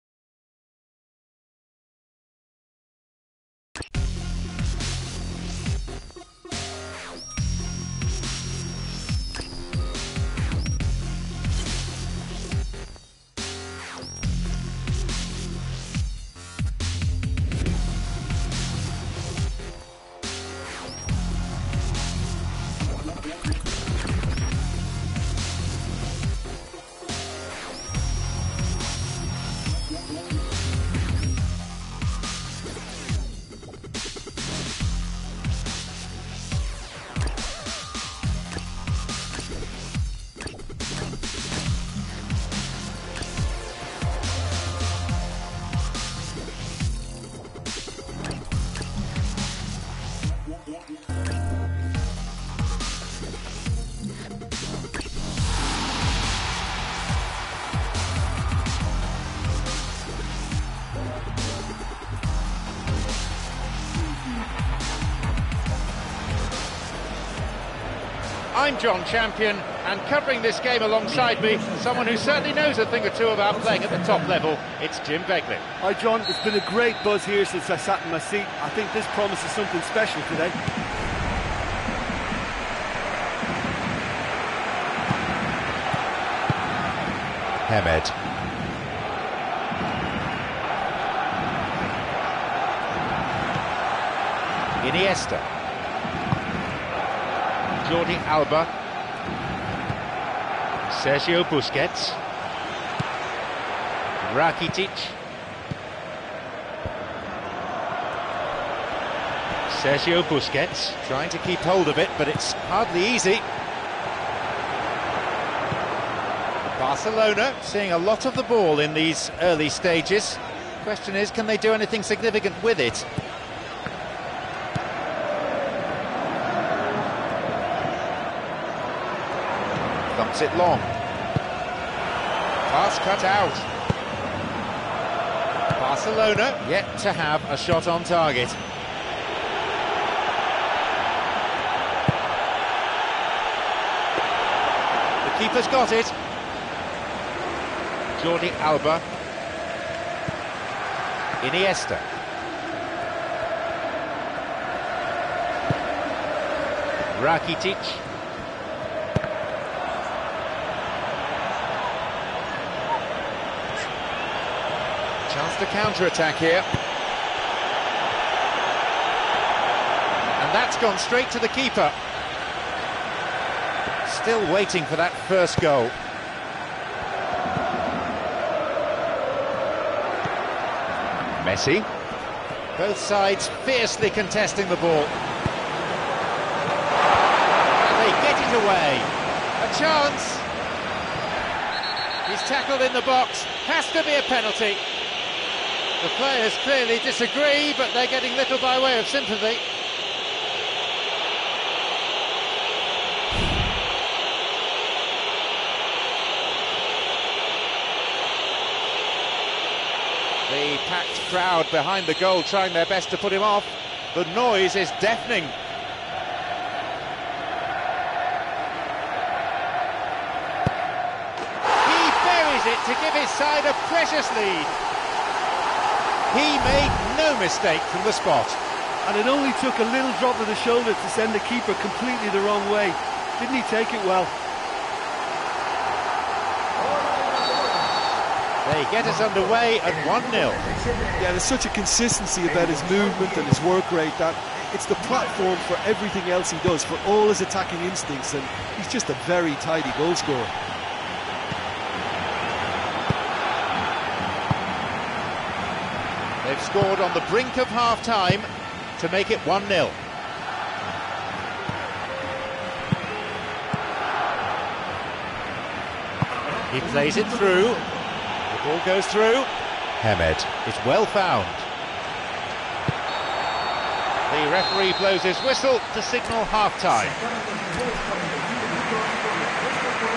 I'm Jon Champion, and covering this game alongside me, someone who certainly knows a thing or two about playing at the top level, it's Jim Beglin. Hi, Jon. It's been a great buzz here since I sat in my seat. I think this promises something special today. Hemed. Iniesta. Jordi Alba. Sergio Busquets. Rakitic. Sergio Busquets trying to keep hold of it, but it's hardly easy. Barcelona seeing a lot of the ball in these early stages. Question is, can they do anything significant with it? Thumps it long. Pass cut out. Barcelona yet to have a shot on target. The keeper's got it. Jordi Alba. Iniesta. Rakitic. Chance to counter-attack here. And that's gone straight to the keeper. Still waiting for that first goal. Messi. Both sides fiercely contesting the ball. And they get it away. A chance. He's tackled in the box. Has to be a penalty. The players clearly disagree, but they're getting little by way of sympathy. The packed crowd behind the goal trying their best to put him off. The noise is deafening. He buries it to give his side a precious lead. He made no mistake from the spot. And it only took a little drop of the shoulder to send the keeper completely the wrong way. Didn't he take it well? They get us underway at 1-0. Yeah, there's such a consistency about his movement and his work rate that it's the platform for everything else he does, for all his attacking instincts, and he's just a very tidy goal scorer. They've scored on the brink of half-time to make it 1-0. He plays it through. The ball goes through. Hemed is well found. The referee blows his whistle to signal half-time.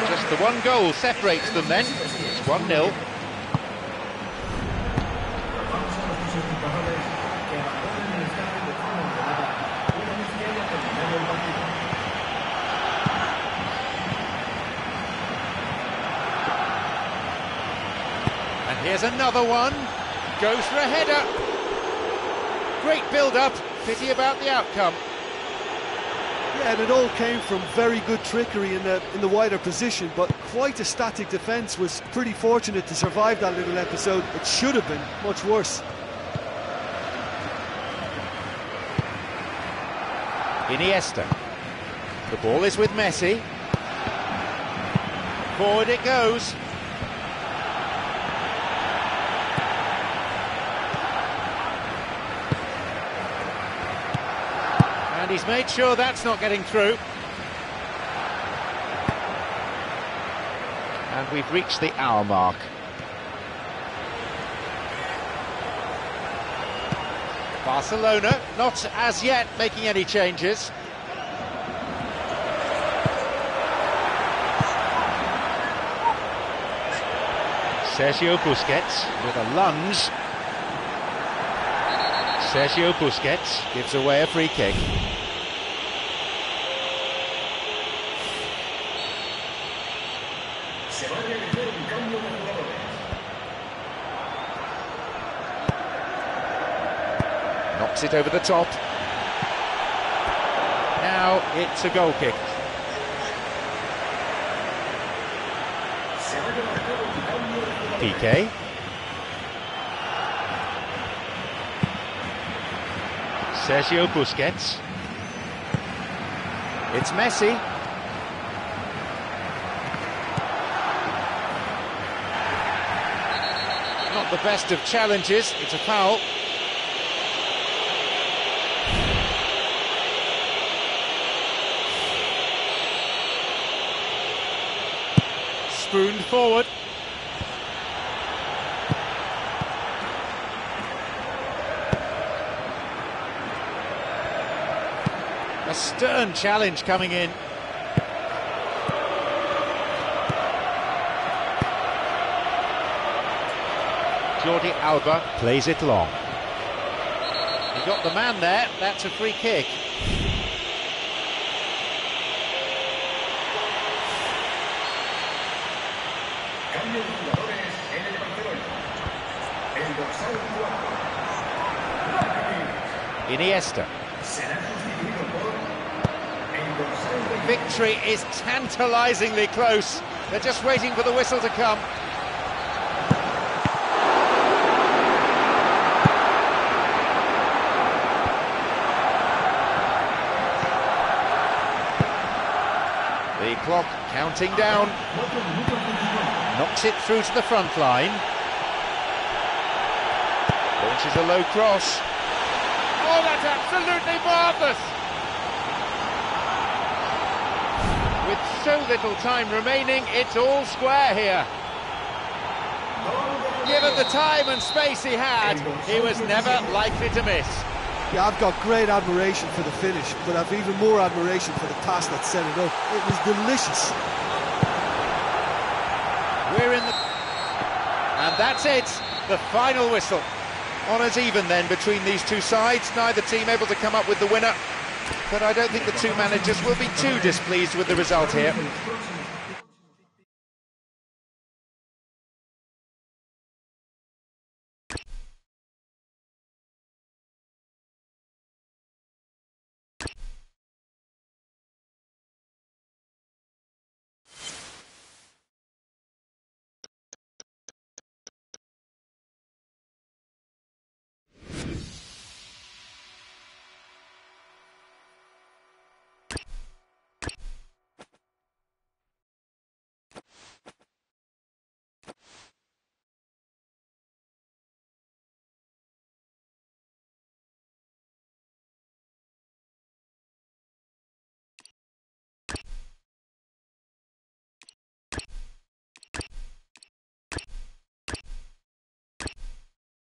Just the one goal separates them then. It's 1-0. Another one. Goes for a header. Great build-up. Pity about the outcome. Yeah, and it all came from very good trickery in the in the wider position, but quite a static defence was pretty fortunate to survive that little episode. It should have been much worse. Iniesta. The ball is with Messi. Forward it goes. And made sure that's not getting through. And we've reached the hour mark. Barcelona not as yet making any changes. Sergio Busquets with a lunge. Sergio Busquets gives away a free kick. It over the top. Now it's a goal kick. PK. Sergio Busquets. It's Messi. Not the best of challenges, it's a foul. Spooned forward. A stern challenge coming in. Jordi Alba plays it long. He got the man there, that's a free kick. Cambio de jugadores en el Barcelona. El dorsal 4. Rakitic Iniesta. será sustituido por el dorsal 20. Victory is tantalisingly close. They're just waiting for the whistle to come. The clock counting down. Cuatro minutos 29. knocks it through to the front line. Launches a low cross. Absolutely marvellous! With so little time remaining, it's all square here. Given the time and space he had, he was never likely to miss. Yeah, I've got great admiration for the finish, but I've even more admiration for the pass that set it up. It was delicious. We're in the... And that's it, the final whistle. Honours even then between these two sides, neither team able to come up with the winner, but I don't think the two managers will be too displeased with the result here.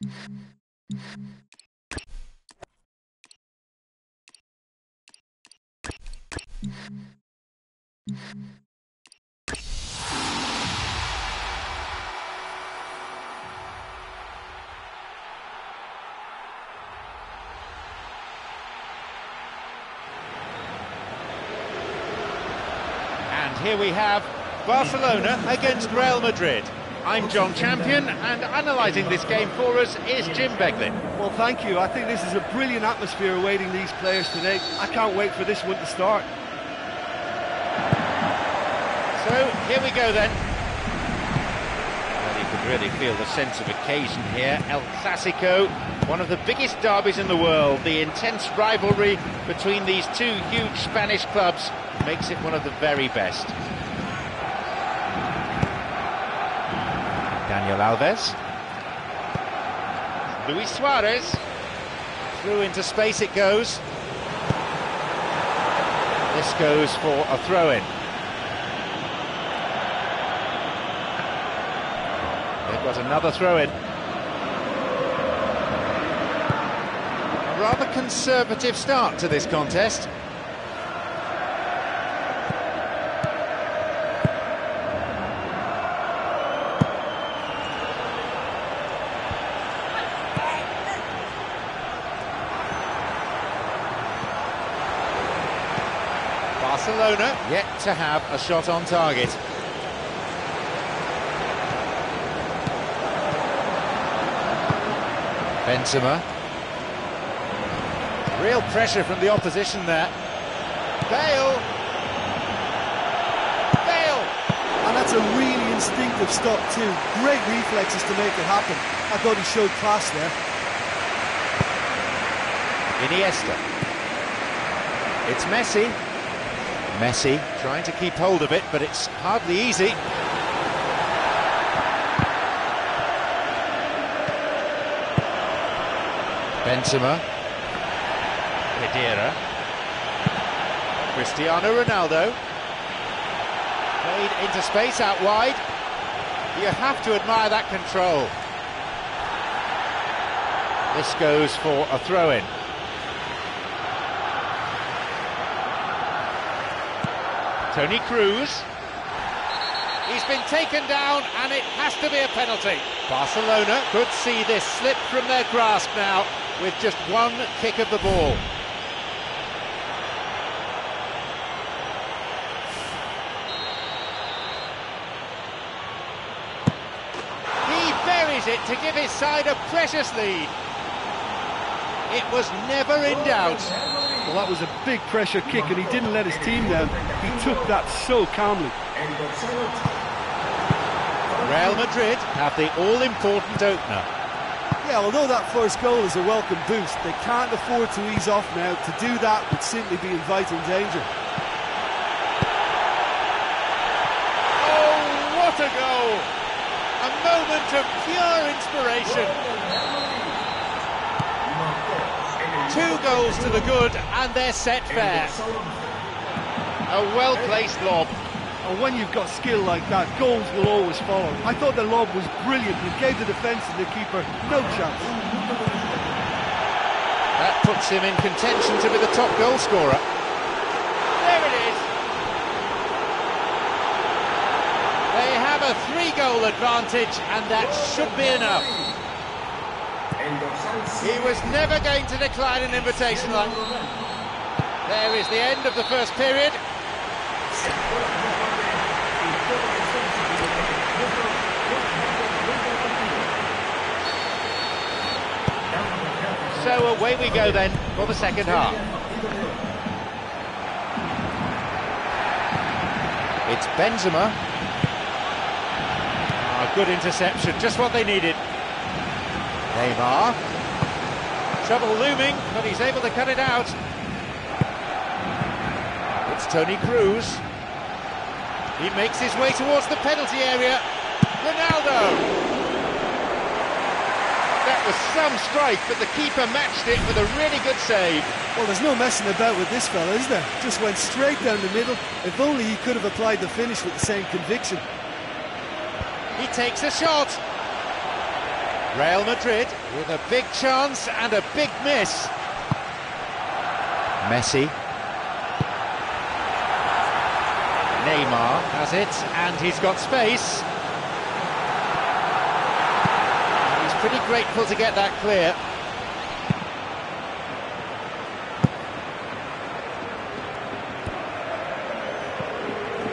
And here we have Barcelona against Real Madrid. I'm Jon Champion, and analysing this game for us is Jim Beglin. Well, thank you. I think this is a brilliant atmosphere awaiting these players today. I can't wait for this one to start. So, here we go then. Well, you can really feel the sense of occasion here. El Clasico, one of the biggest derbies in the world. The intense rivalry between these two huge Spanish clubs makes it one of the very best. Daniel Alves. Luis Suarez. Through into space it goes. This goes for a throw-in. They've got another throw-in. A rather conservative start to this contest. Barcelona yet to have a shot on target. Benzema. Real pressure from the opposition there. Bale. Bale. And that's a really instinctive stop too. Great reflexes to make it happen. I thought he showed class there. Iniesta. It's Messi. Messi trying to keep hold of it, but it's hardly easy. Benzema. Pedera. Cristiano Ronaldo. Played into space out wide. You have to admire that control. This goes for a throw-in. Toni Kroos. He's been taken down and it has to be a penalty. Barcelona could see this slip from their grasp now with just one kick of the ball. He buries it to give his side a precious lead. It was never in doubt. Well, that was a big pressure kick, and he didn't let his team down. He took that so calmly. Real Madrid have the all-important opener. Yeah, although that first goal is a welcome boost, they can't afford to ease off now. To do that would simply be inviting danger. Oh, what a goal! A moment of pure inspiration. Two goals to the good, and they're set fair. A well-placed lob. And when you've got skill like that, goals will always follow. I thought the lob was brilliant. It gave the defence and the keeper no chance. That puts him in contention to be the top goal scorer. There it is. They have a three-goal advantage, and that should be enough. He was never going to decline an invitation like There is the end of the first period. So away we go then for the second half. It's Benzema. Ah, good interception, just what they needed. Neymar. Trouble looming, but he's able to cut it out. It's Toni Kroos. He makes his way towards the penalty area. Ronaldo! That was some strike, but the keeper matched it with a really good save. Well, there's no messing about with this fella, is there? Just went straight down the middle. If only he could have applied the finish with the same conviction. He takes a shot. Real Madrid with a big chance and a big miss. Messi. Neymar has it, and he's got space. He's pretty grateful to get that clear.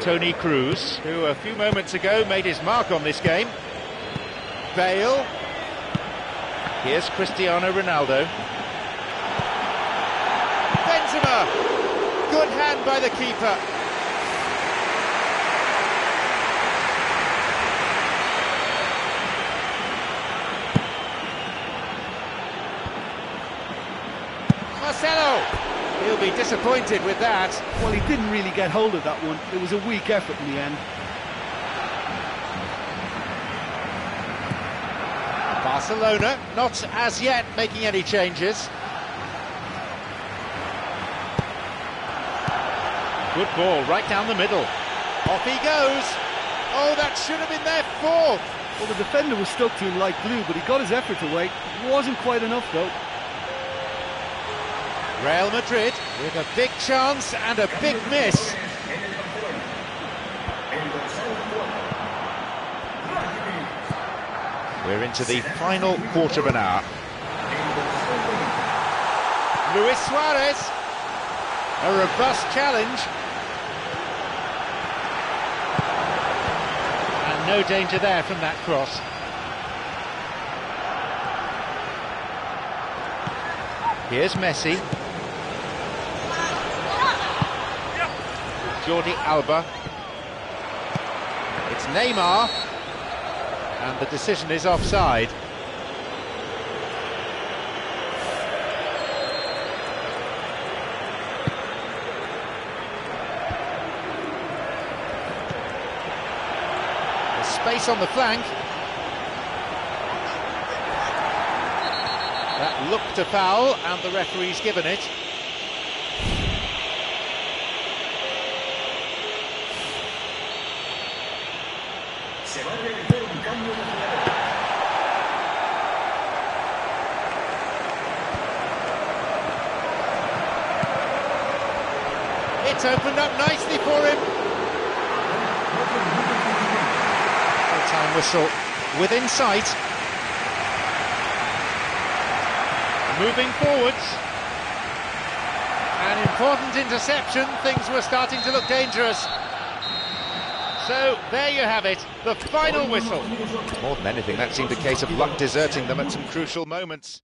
Toni Kroos, who a few moments ago made his mark on this game. Bale. Here's Cristiano Ronaldo. Benzema! Good hand by the keeper. Marcelo! He'll be disappointed with that. Well, he didn't really get hold of that one. It was a weak effort in the end. Barcelona not as yet making any changes. Good ball right down the middle. Off he goes. Oh, that should have been their fourth. Well, the defender was stuck to him like glue, but he got his effort away. It Wasn't quite enough, though. Real Madrid with a big chance and a big miss. We're into the final quarter of an hour. Luis Suarez, a robust challenge. And no danger there from that cross. Here's Messi. Jordi Alba. It's Neymar. And the decision is offside. There's space on the flank. That looked a foul, and the referee's given it. Se va a realizar un cambio de jugador. It's opened up nicely for him. Full-time whistle within sight. Moving forwards. An important interception. Things were starting to look dangerous. So there you have it, the final whistle. More than anything, that seemed a case of luck deserting them at some crucial moments.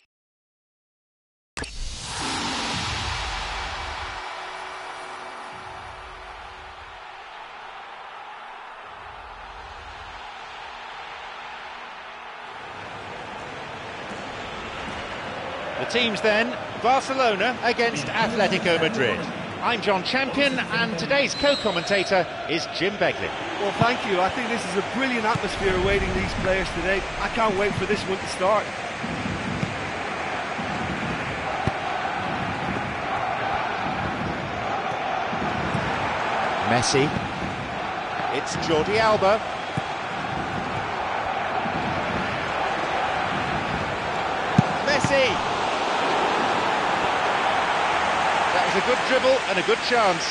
teams then, Barcelona against Atletico Madrid. I'm Jon Champion, and today's co-commentator is Jim Beglin. Well, thank you. I think this is a brilliant atmosphere awaiting these players today. I can't wait for this one to start. Messi. It's Jordi Alba. Messi! That was a good dribble and a good chance.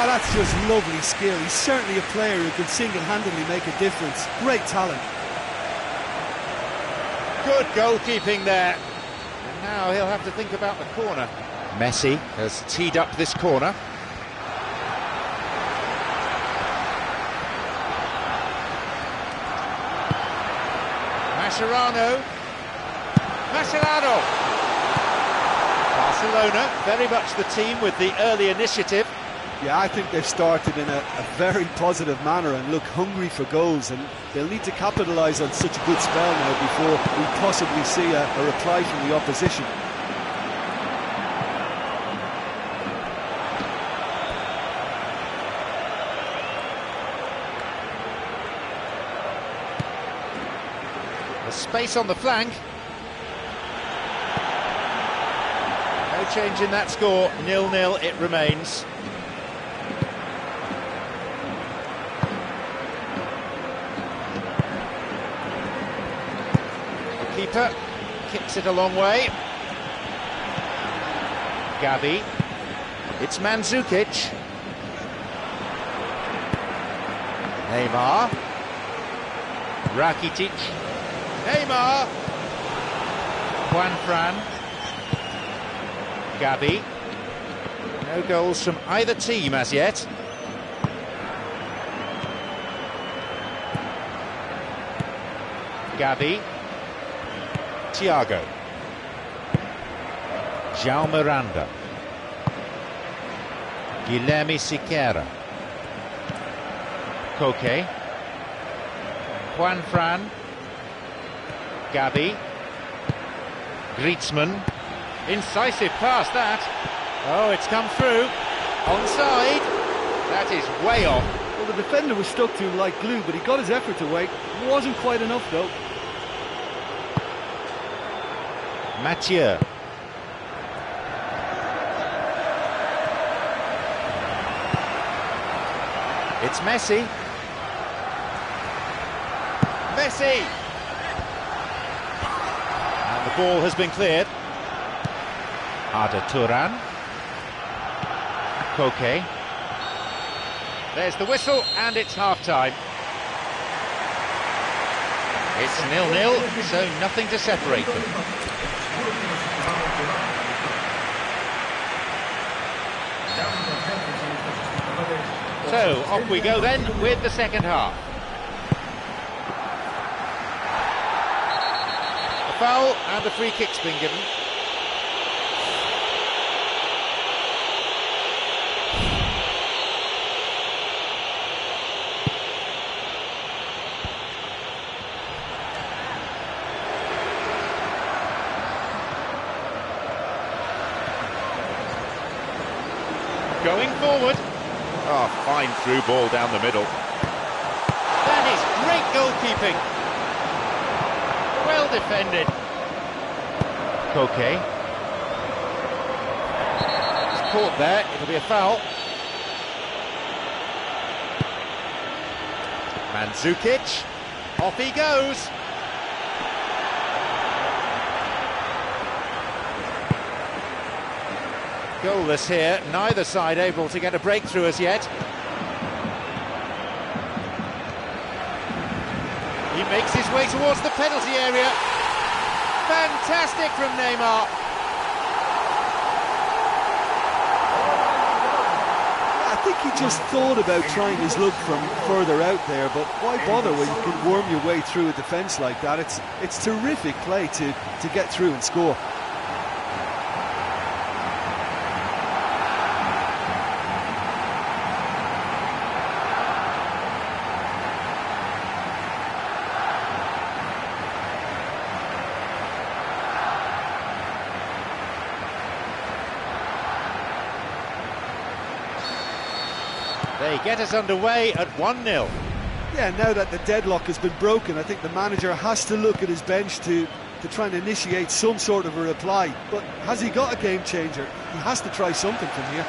Oh, that's just lovely skill. He's certainly a player who can single-handedly make a difference. Great talent. Good goalkeeping there. And now he'll have to think about the corner. Messi has teed up this corner. Mascherano. Mascherano. Barcelona, very much the team with the early initiative. Yeah, I think they've started in a, a very positive manner and look hungry for goals, and they'll need to capitalise on such a good spell now before we possibly see a, a reply from the opposition. The space on the flank. Change in that score, nil-nil it remains. Keeper kicks it a long way. Gabi. It's Mandzukic. Neymar. Rakitic. Neymar. Juanfran. Gabi. No goals from either team as yet. Gabi. Thiago. João Miranda. Guilherme Siqueira. Koke. Juanfran. Gavi. Griezmann. Incisive pass that. Oh, it's come through. Onside. That is way off. Well, the defender was stuck to him like glue, but he got his effort away. Wasn't quite enough, though. Mathieu. It's Messi. Messi! And the ball has been cleared. Arda Turan. Koke. There's the whistle, and it's half-time. It's nil-nil, so nothing to separate them. So, off we go then with the second half. A foul and a free kick's been given. Going forward. Oh, fine through ball down the middle. That is great goalkeeping. Well defended. Koke. It's caught there. It'll be a foul. Mandzukic. Off he goes. Goalless here, neither side able to get a breakthrough as yet. He makes his way towards the penalty area. Fantastic from Neymar. I think he just thought about trying his luck from further out there, but why bother when you can worm your way through a defence like that? It's it's terrific play to, to get through and score. They get us underway at 1 0. Yeah, now that the deadlock has been broken, I think the manager has to look at his bench to, to try and initiate some sort of a reply. But has he got a game changer? He has to try something from here.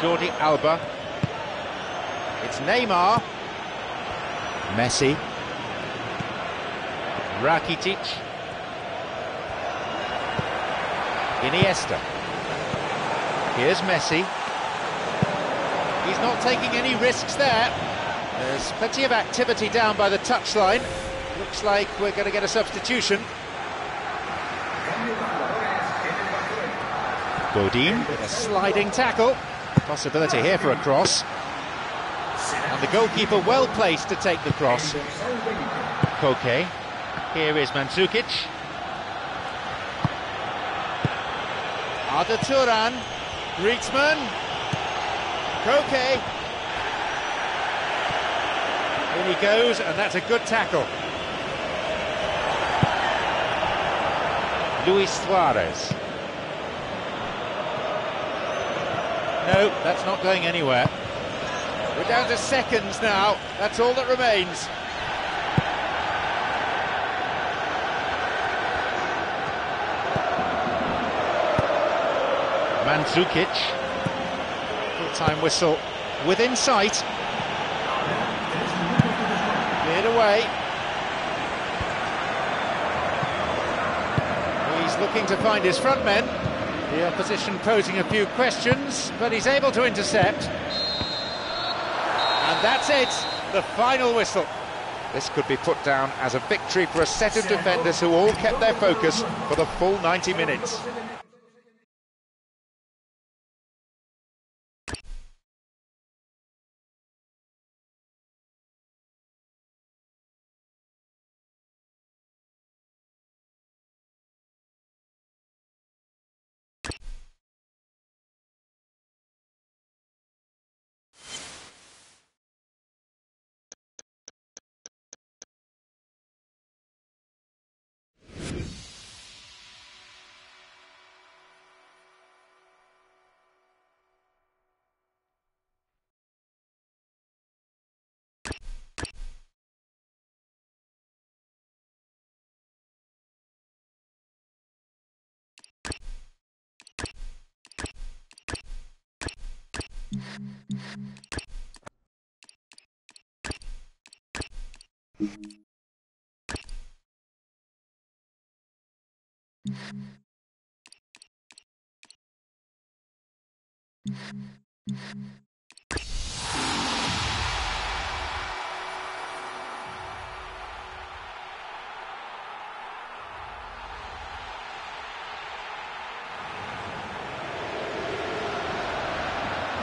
Jordi Alba. It's Neymar. Messi. Rakitic. Iniesta. Here's Messi. He's not taking any risks there. There's plenty of activity down by the touchline. Looks like we're going to get a substitution. Godin with a sliding tackle. Possibility here for a cross. And the goalkeeper well placed to take the cross. Koke. Here is Mandzukic. Arda Turan. Griezmann. Koke. In he goes, and that's a good tackle. Luis Suarez. No, that's not going anywhere. We're down to seconds now. That's all that remains. Mandzukic. Full-time whistle within sight. Cleared away. He's looking to find his front men. The opposition posing a few questions, but he's able to intercept. And that's it, the final whistle. This could be put down as a victory for a set of defenders who all kept their focus for the full 90 minutes. The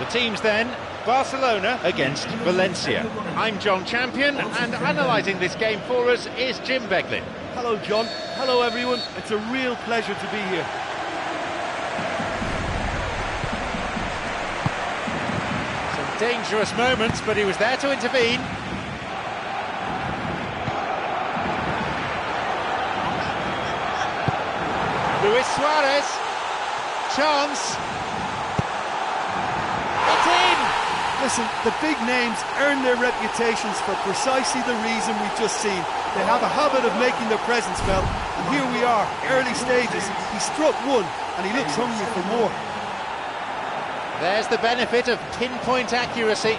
teams then, Barcelona against Valencia. I'm Jon Champion, and analysing this game for us is Jim Beglin. Hello, Jon. Hello, everyone. It's a real pleasure to be here. Some dangerous moments, but he was there to intervene. Luis Suarez, chance. It's in. Listen, the big names earn their reputations for precisely the reason we've just seen. They have a habit of making their presence felt, and here we are, early stages. He struck one, and he looks hungry for more. There's the benefit of pinpoint accuracy.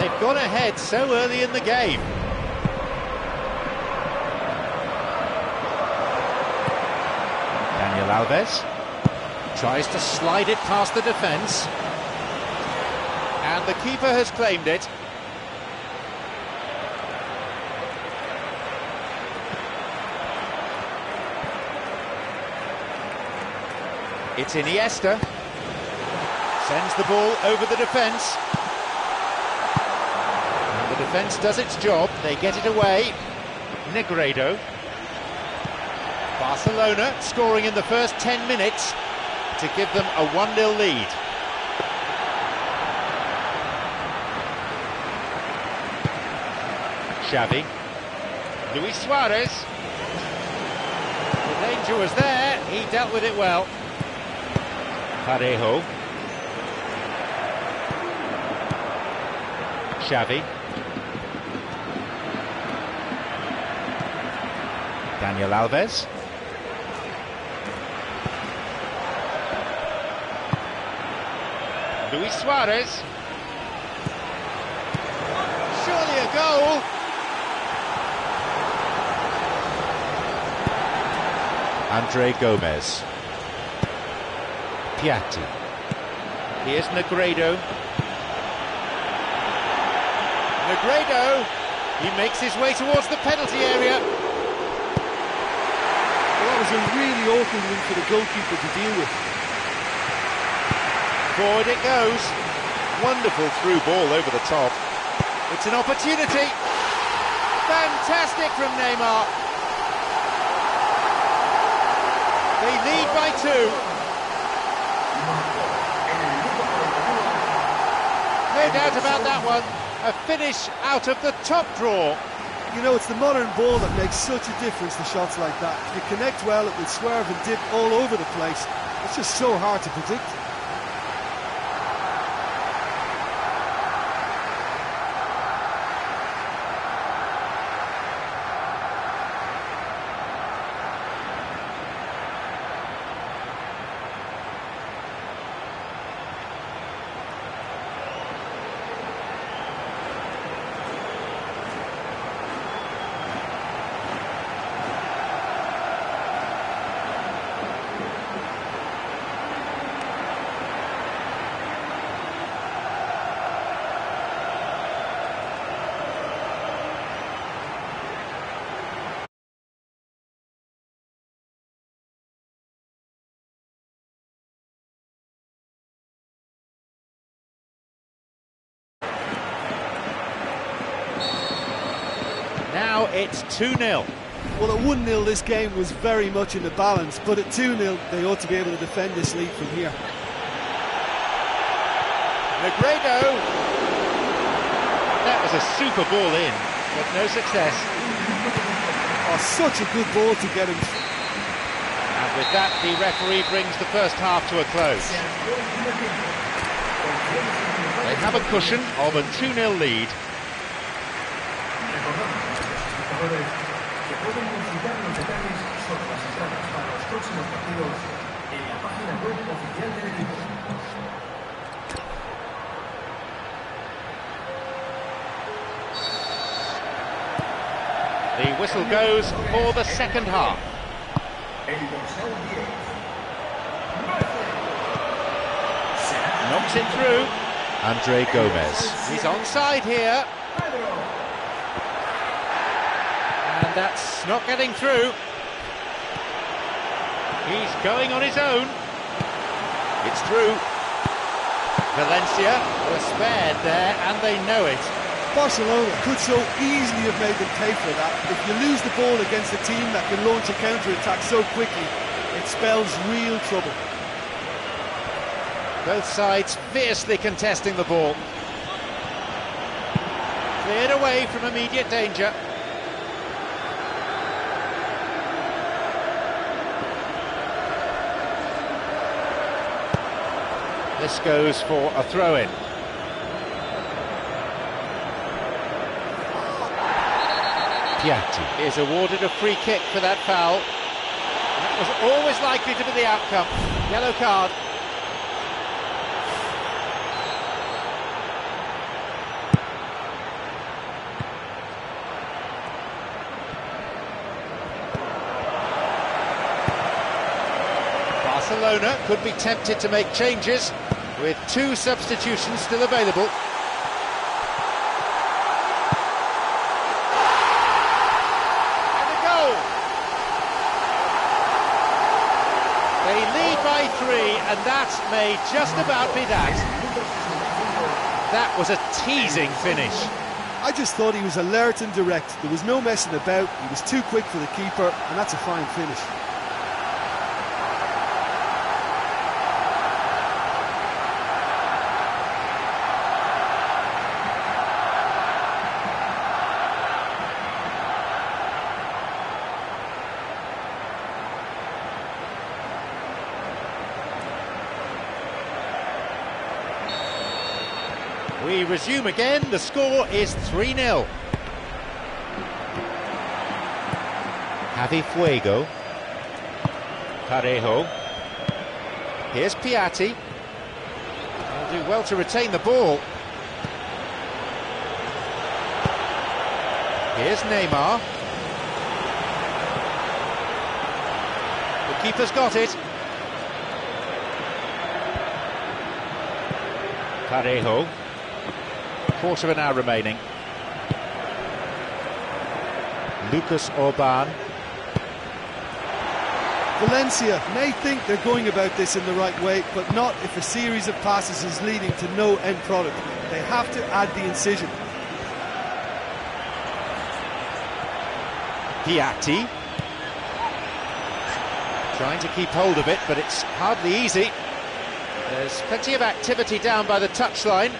They've gone ahead so early in the game. Daniel Alves tries to slide it past the defence. And the keeper has claimed it. It's Iniesta. Sends the ball over the defence. Defence does its job, they get it away. Negredo. Barcelona scoring in the first 10 minutes to give them a 1-0 lead. Xavi. Luis Suarez. The danger was there, he dealt with it well. Parejo. Xavi. Daniel Alves. Luis Suarez. Surely a goal. André Gomes. Piatti. Here's Negredo. Negredo. He makes his way towards the penalty area. Was a really awkward one for the goalkeeper to deal with. Forward it goes. Wonderful through ball over the top. It's an opportunity. Fantastic from Neymar. They lead by two. No doubt about that one. A finish out of the top draw. You know, it's the modern ball that makes such a difference to shots like that. If you connect well, it will swerve and dip all over the place. It's just so hard to predict. Now it's 2 0. Well, at 1 0, this game was very much in the balance, but at 2 0, they ought to be able to defend this lead from here. Negredo. That was a super ball in, but no success. Oh, such a good ball to get him. And with that, the referee brings the first half to a close. They have a cushion of a 2 0 lead. Recordamos, espectadores, que pueden consultar los detalles sobre las entradas para los próximos partidos en la página web oficial del equipo. The whistle goes for the second half. El dorsal 10. Knocks it through. André Gomes. He's onside here. And that's not getting through. He's going on his own. It's through. Valencia were spared there, and they know it. Barcelona could so easily have made them pay for that. If you lose the ball against a team that can launch a counter-attack so quickly, it spells real trouble. Both sides fiercely contesting the ball. Cleared away from immediate danger. This goes for a throw-in. Piatti is awarded a free kick for that foul. That was always likely to be the outcome. Yellow card. Barcelona could be tempted to make changes with two substitutions still available. And a goal! They lead by three, and that may just about be that. That was a teasing finish. I just thought he was alert and direct. There was no messing about. He was too quick for the keeper, and that's a fine finish. We resume again. The score is 3 0. Javi Fuego. Parejo. Here's Piatti. He'll do well to retain the ball. Here's Neymar. The keeper's got it. Parejo. Quarter of an hour remaining. Lucas Orban. Valencia may think they're going about this in the right way, but not if a series of passes is leading to no end product. They have to add the incision. Piatti. Trying to keep hold of it, but it's hardly easy. There's plenty of activity down by the touchline.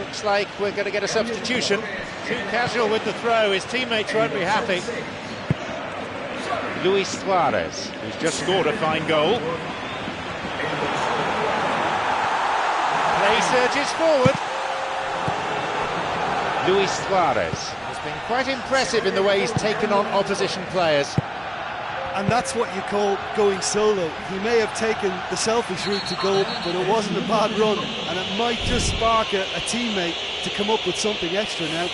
Looks like we're going to get a substitution. Too casual with the throw, his teammates won't be happy. Luis Suarez, who's just scored a fine goal. Play surges forward. Luis Suarez has been quite impressive in the way he's taken on opposition players. And that's what you call going solo. He may have taken the selfish route to goal, but it wasn't a bad run, and it might just spark a, a teammate to come up with something extra now.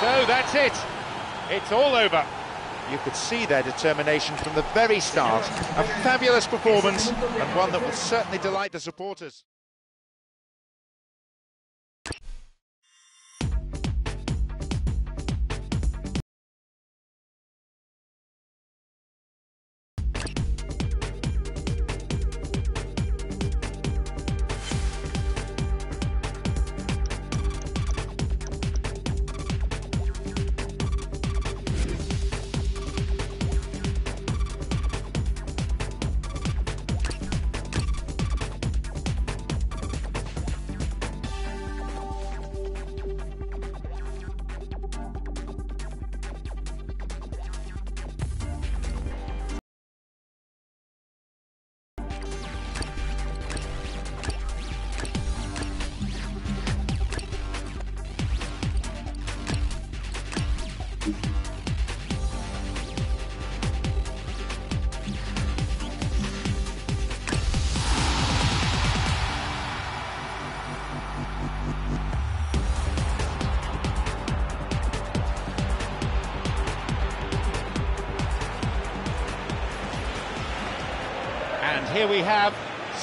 So that's it. It's all over. You could see their determination from the very start. A fabulous performance and one that will certainly delight the supporters.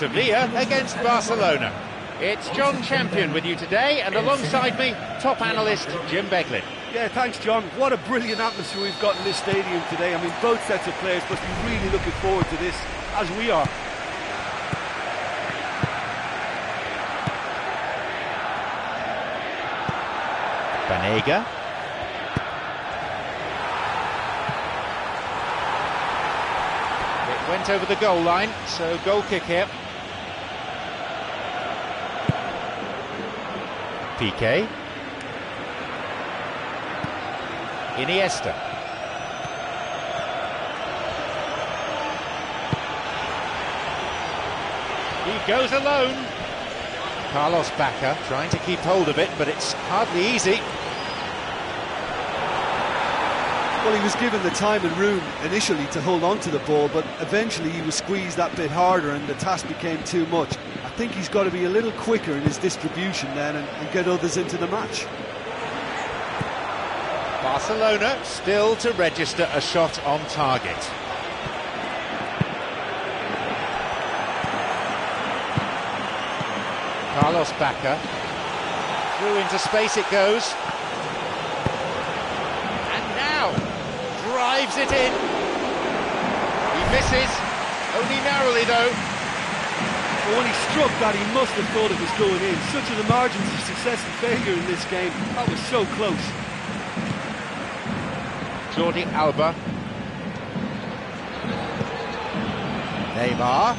Sevilla uh, against Barcelona. It's Jon Champion with you today, and alongside me, top analyst Jim Beglin. Yeah, thanks, Jon. What a brilliant atmosphere we've got in this stadium today. I mean, both sets of players must be really looking forward to this, as we are. Banega. It went over the goal line, so goal kick here. PK. Iniesta. He goes alone. Carlos Bacca trying to keep hold of it, but it's hardly easy. Well, he was given the time and room initially to hold on to the ball, but eventually he was squeezed that bit harder and the task became too much. I think he's got to be a little quicker in his distribution then and, and get others into the match. Barcelona still to register a shot on target. Carlos Bacca. Through into space it goes. And now drives it in. He misses, only narrowly though. But when he struck that, he must have thought it was going in. Such are the margins of success and failure in this game. That was so close. Jordi Alba. Neymar.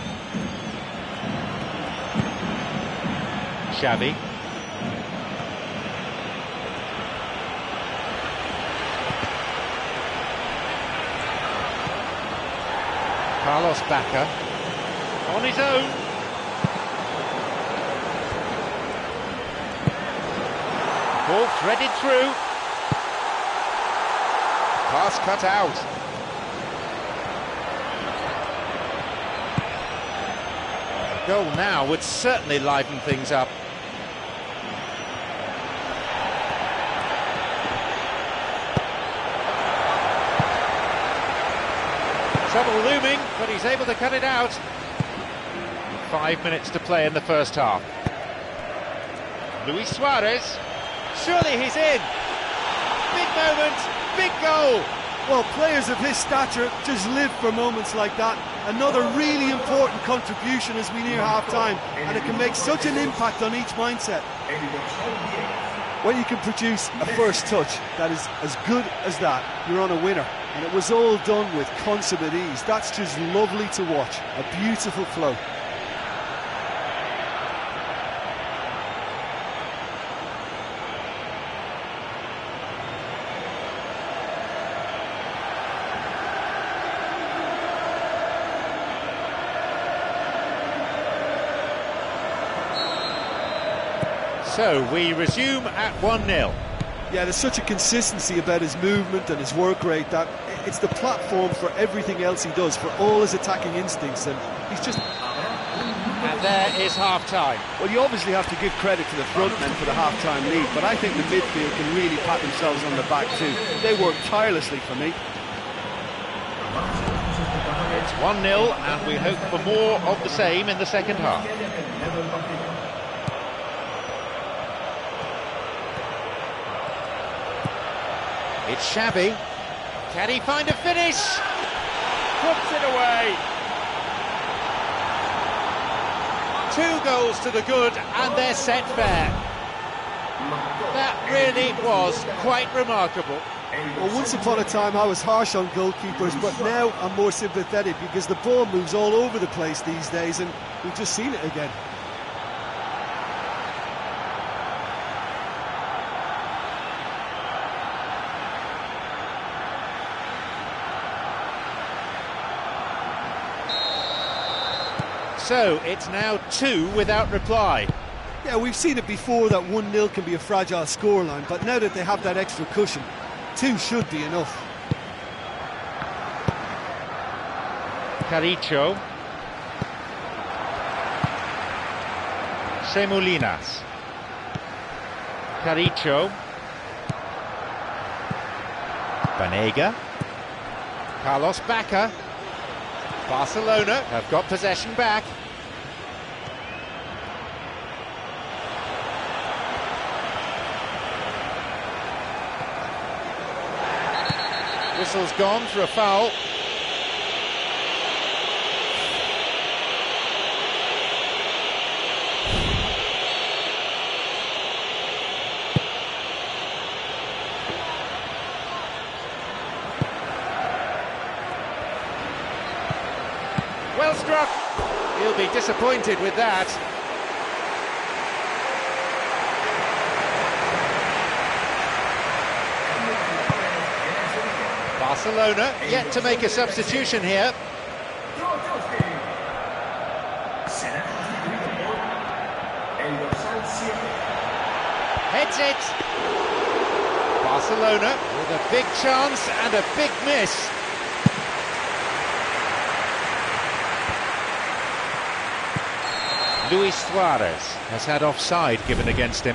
Xavi. Carlos Bacca on his own. Ball threaded through. Pass cut out. A goal now would certainly liven things up. Trouble looming, but he's able to cut it out. Five minutes to play in the first half. Luis Suarez. Surely he's in. Big moment, big goal. Well, players of his stature just live for moments like that. Another really important contribution as we near half time, and it can make such an impact on each mindset. When you can produce a first touch that is as good as that, you're on a winner. And it was all done with consummate ease. That's just lovely to watch. A beautiful flow. So we resume at 1 0. Yeah, there's such a consistency about his movement and his work rate that it's the platform for everything else he does, for all his attacking instincts, and he's just. And there is half time. Well, you obviously have to give credit to the front men for the half-time lead, but I think the midfield can really pat themselves on the back too. They work tirelessly for me. It's 1 0, and we hope for more of the same in the second half. Xavi. Can he find a finish? Puts it away. Two goals to the good, and they're set fair. That really was quite remarkable. Well, once upon a time I was harsh on goalkeepers, but now I'm more sympathetic because the ball moves all over the place these days, and we've just seen it again. So it's now two without reply. Yeah, we've seen it before that 1 0 can be a fragile scoreline, but now that they have that extra cushion, two should be enough. Carriço. Tremoulinas. Carriço. Banega. Carlos Bacca. Barcelona have got possession back. Whistle's gone for a foul. Well struck. He'll be disappointed with that. Barcelona yet to make a substitution here. Será sustituido por el dorsal 7. Heads it. Barcelona with a big chance and a big miss. Luis Suarez has had offside given against him.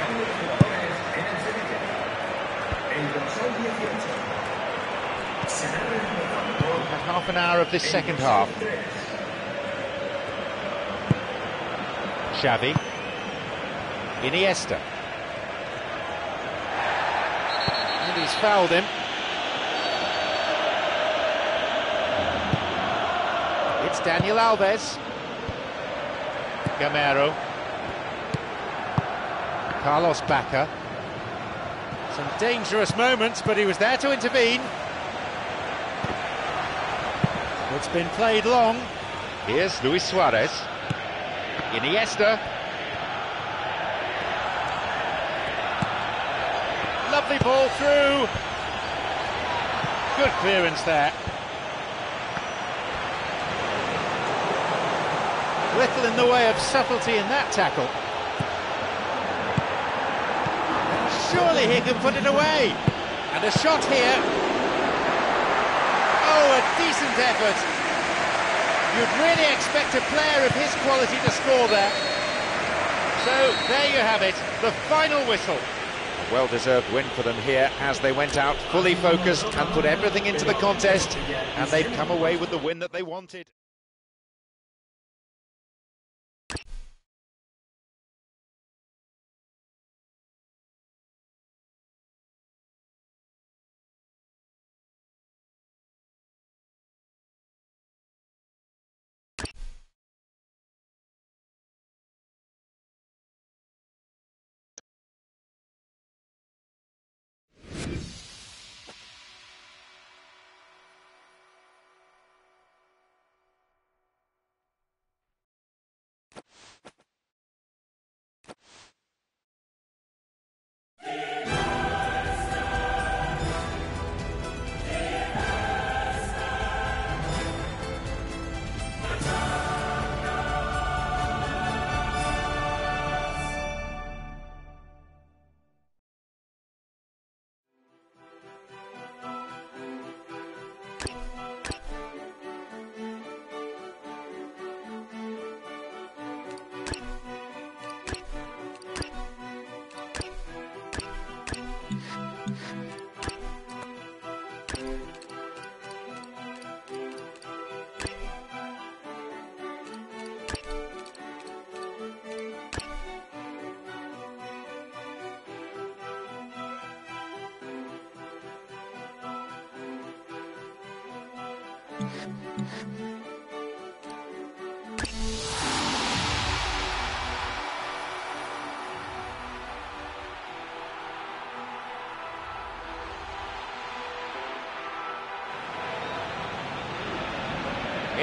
Cambio de jugadores en el Sevilla. El dorsal 18. Será reemplazado por Had half an hour of this second half. Xavi. Iniesta. And he's fouled him. It's Daniel Alves. Gameiro. Carlos Bacca. Some dangerous moments, but he was there to intervene. It's been played long. Here's Luis Suarez. Iniesta. Lovely ball through. Good clearance there. Little in the way of subtlety in that tackle. Surely he can put it away. And a shot here. Oh, a decent effort. You'd really expect a player of his quality to score there. So there you have it, the final whistle. A well-deserved win for them here as they went out fully focused and put everything into the contest and they've come away with the win that they wanted.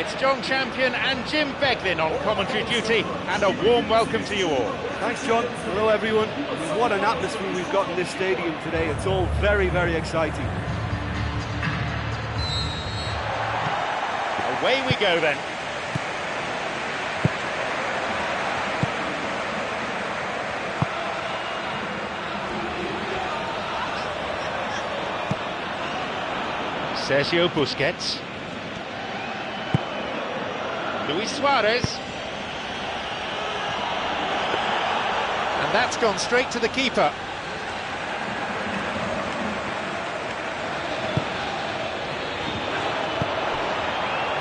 It's Jon Champion and Jim Beglin on commentary duty, and a warm welcome to you all. Thanks, Jon. Hello, everyone. What an atmosphere we've got in this stadium today. It's all very, very exciting. Away we go then. Sergio Busquets. Luis Suarez. And that's gone straight to the keeper.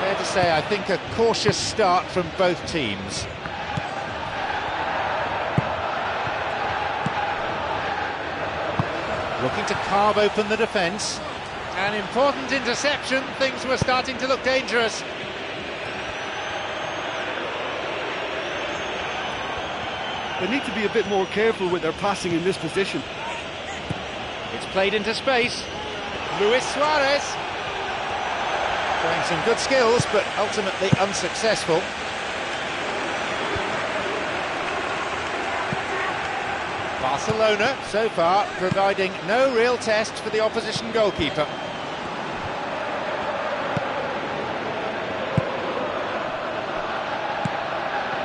Fair to say, I think a cautious start from both teams. Looking to carve open the defence. An important interception, things were starting to look dangerous. They need to be a bit more careful with their passing in this position. It's played into space. Luis Suarez. Showing some good skills, but ultimately unsuccessful. Barcelona, so far, providing no real test for the opposition goalkeeper.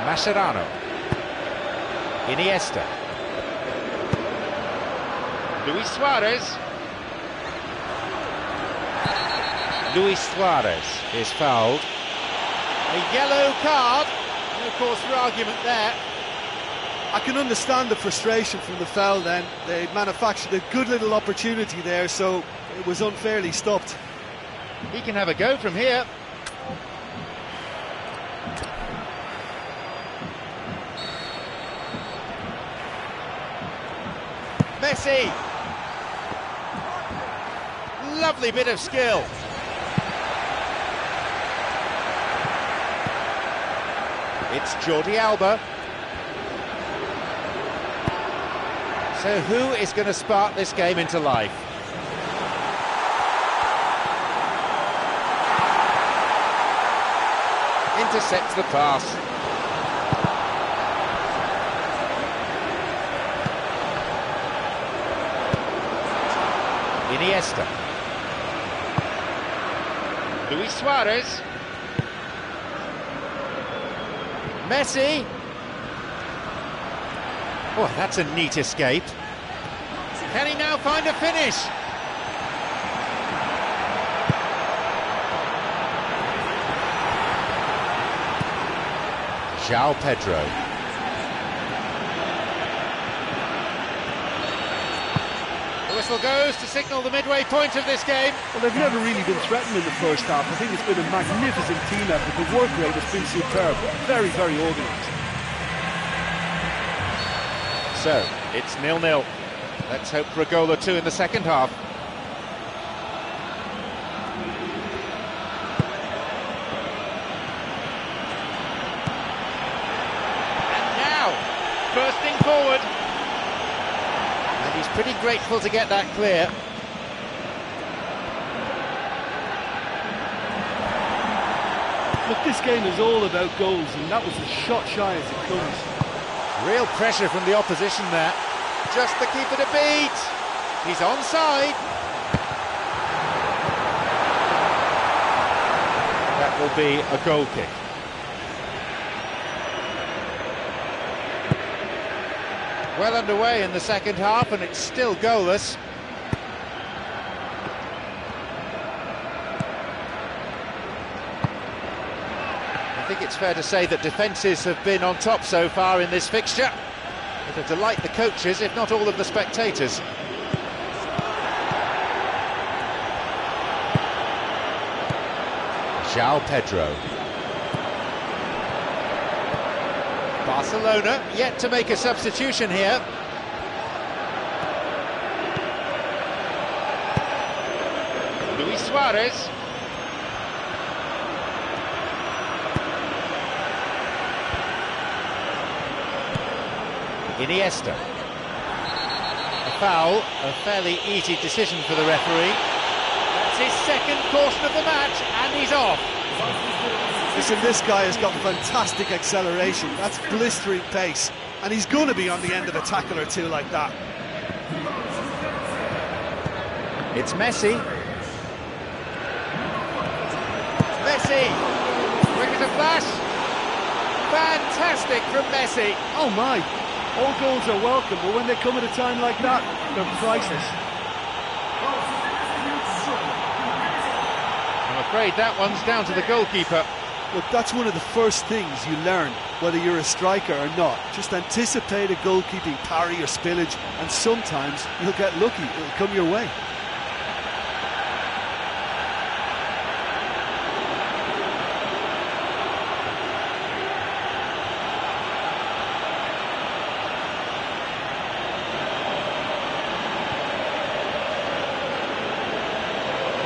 Mascherano. Iniesta. Luis Suarez. Luis Suarez is fouled. A yellow card. And of course, for argument there. I can understand the frustration from the foul then. They manufactured a good little opportunity there, so it was unfairly stopped. He can have a go from here. Messi. Lovely bit of skill. It's Jordi Alba. So who is going to spark this game into life? Intercepts the pass. Iniesta. Luis Suarez. Messi. Oh, that's a neat escape. Can he now find a finish? João Pedro. Whistle goes to signal the midway point of this game. Well, they've never really been threatened in the first half. I think it's been a magnificent team effort. The work rate has been superb. Very, very organised. So, it's nil-nil. Let's hope for a goal or two in the second half. And now, bursting forward. And he's pretty grateful to get that clear. Look, this game is all about goals, and that was as shot shy as it comes. Real pressure from the opposition there. Just the keeper to beat. He's onside. That will be a goal kick. Well underway in the second half and it's still goalless. I think it's fair to say that defences have been on top so far in this fixture. It'll delight the coaches, if not all of the spectators. João Pedro. Barcelona yet to make a substitution here. Luis Suarez. Iniesta. A foul, a fairly easy decision for the referee. That's his second caution of the match, and he's off. Listen, this guy has got fantastic acceleration. That's blistering pace. And he's going to be on the end of a tackle or two like that. It's Messi. Messi! Quick as a flash. Fantastic from Messi. Oh my! All goals are welcome, but when they come at a time like that, they're priceless. I'm afraid that one's down to the goalkeeper. Look, that's one of the first things you learn, whether you're a striker or not. Just anticipate a goalkeeping parry or spillage, and sometimes you'll get lucky. It'll come your way.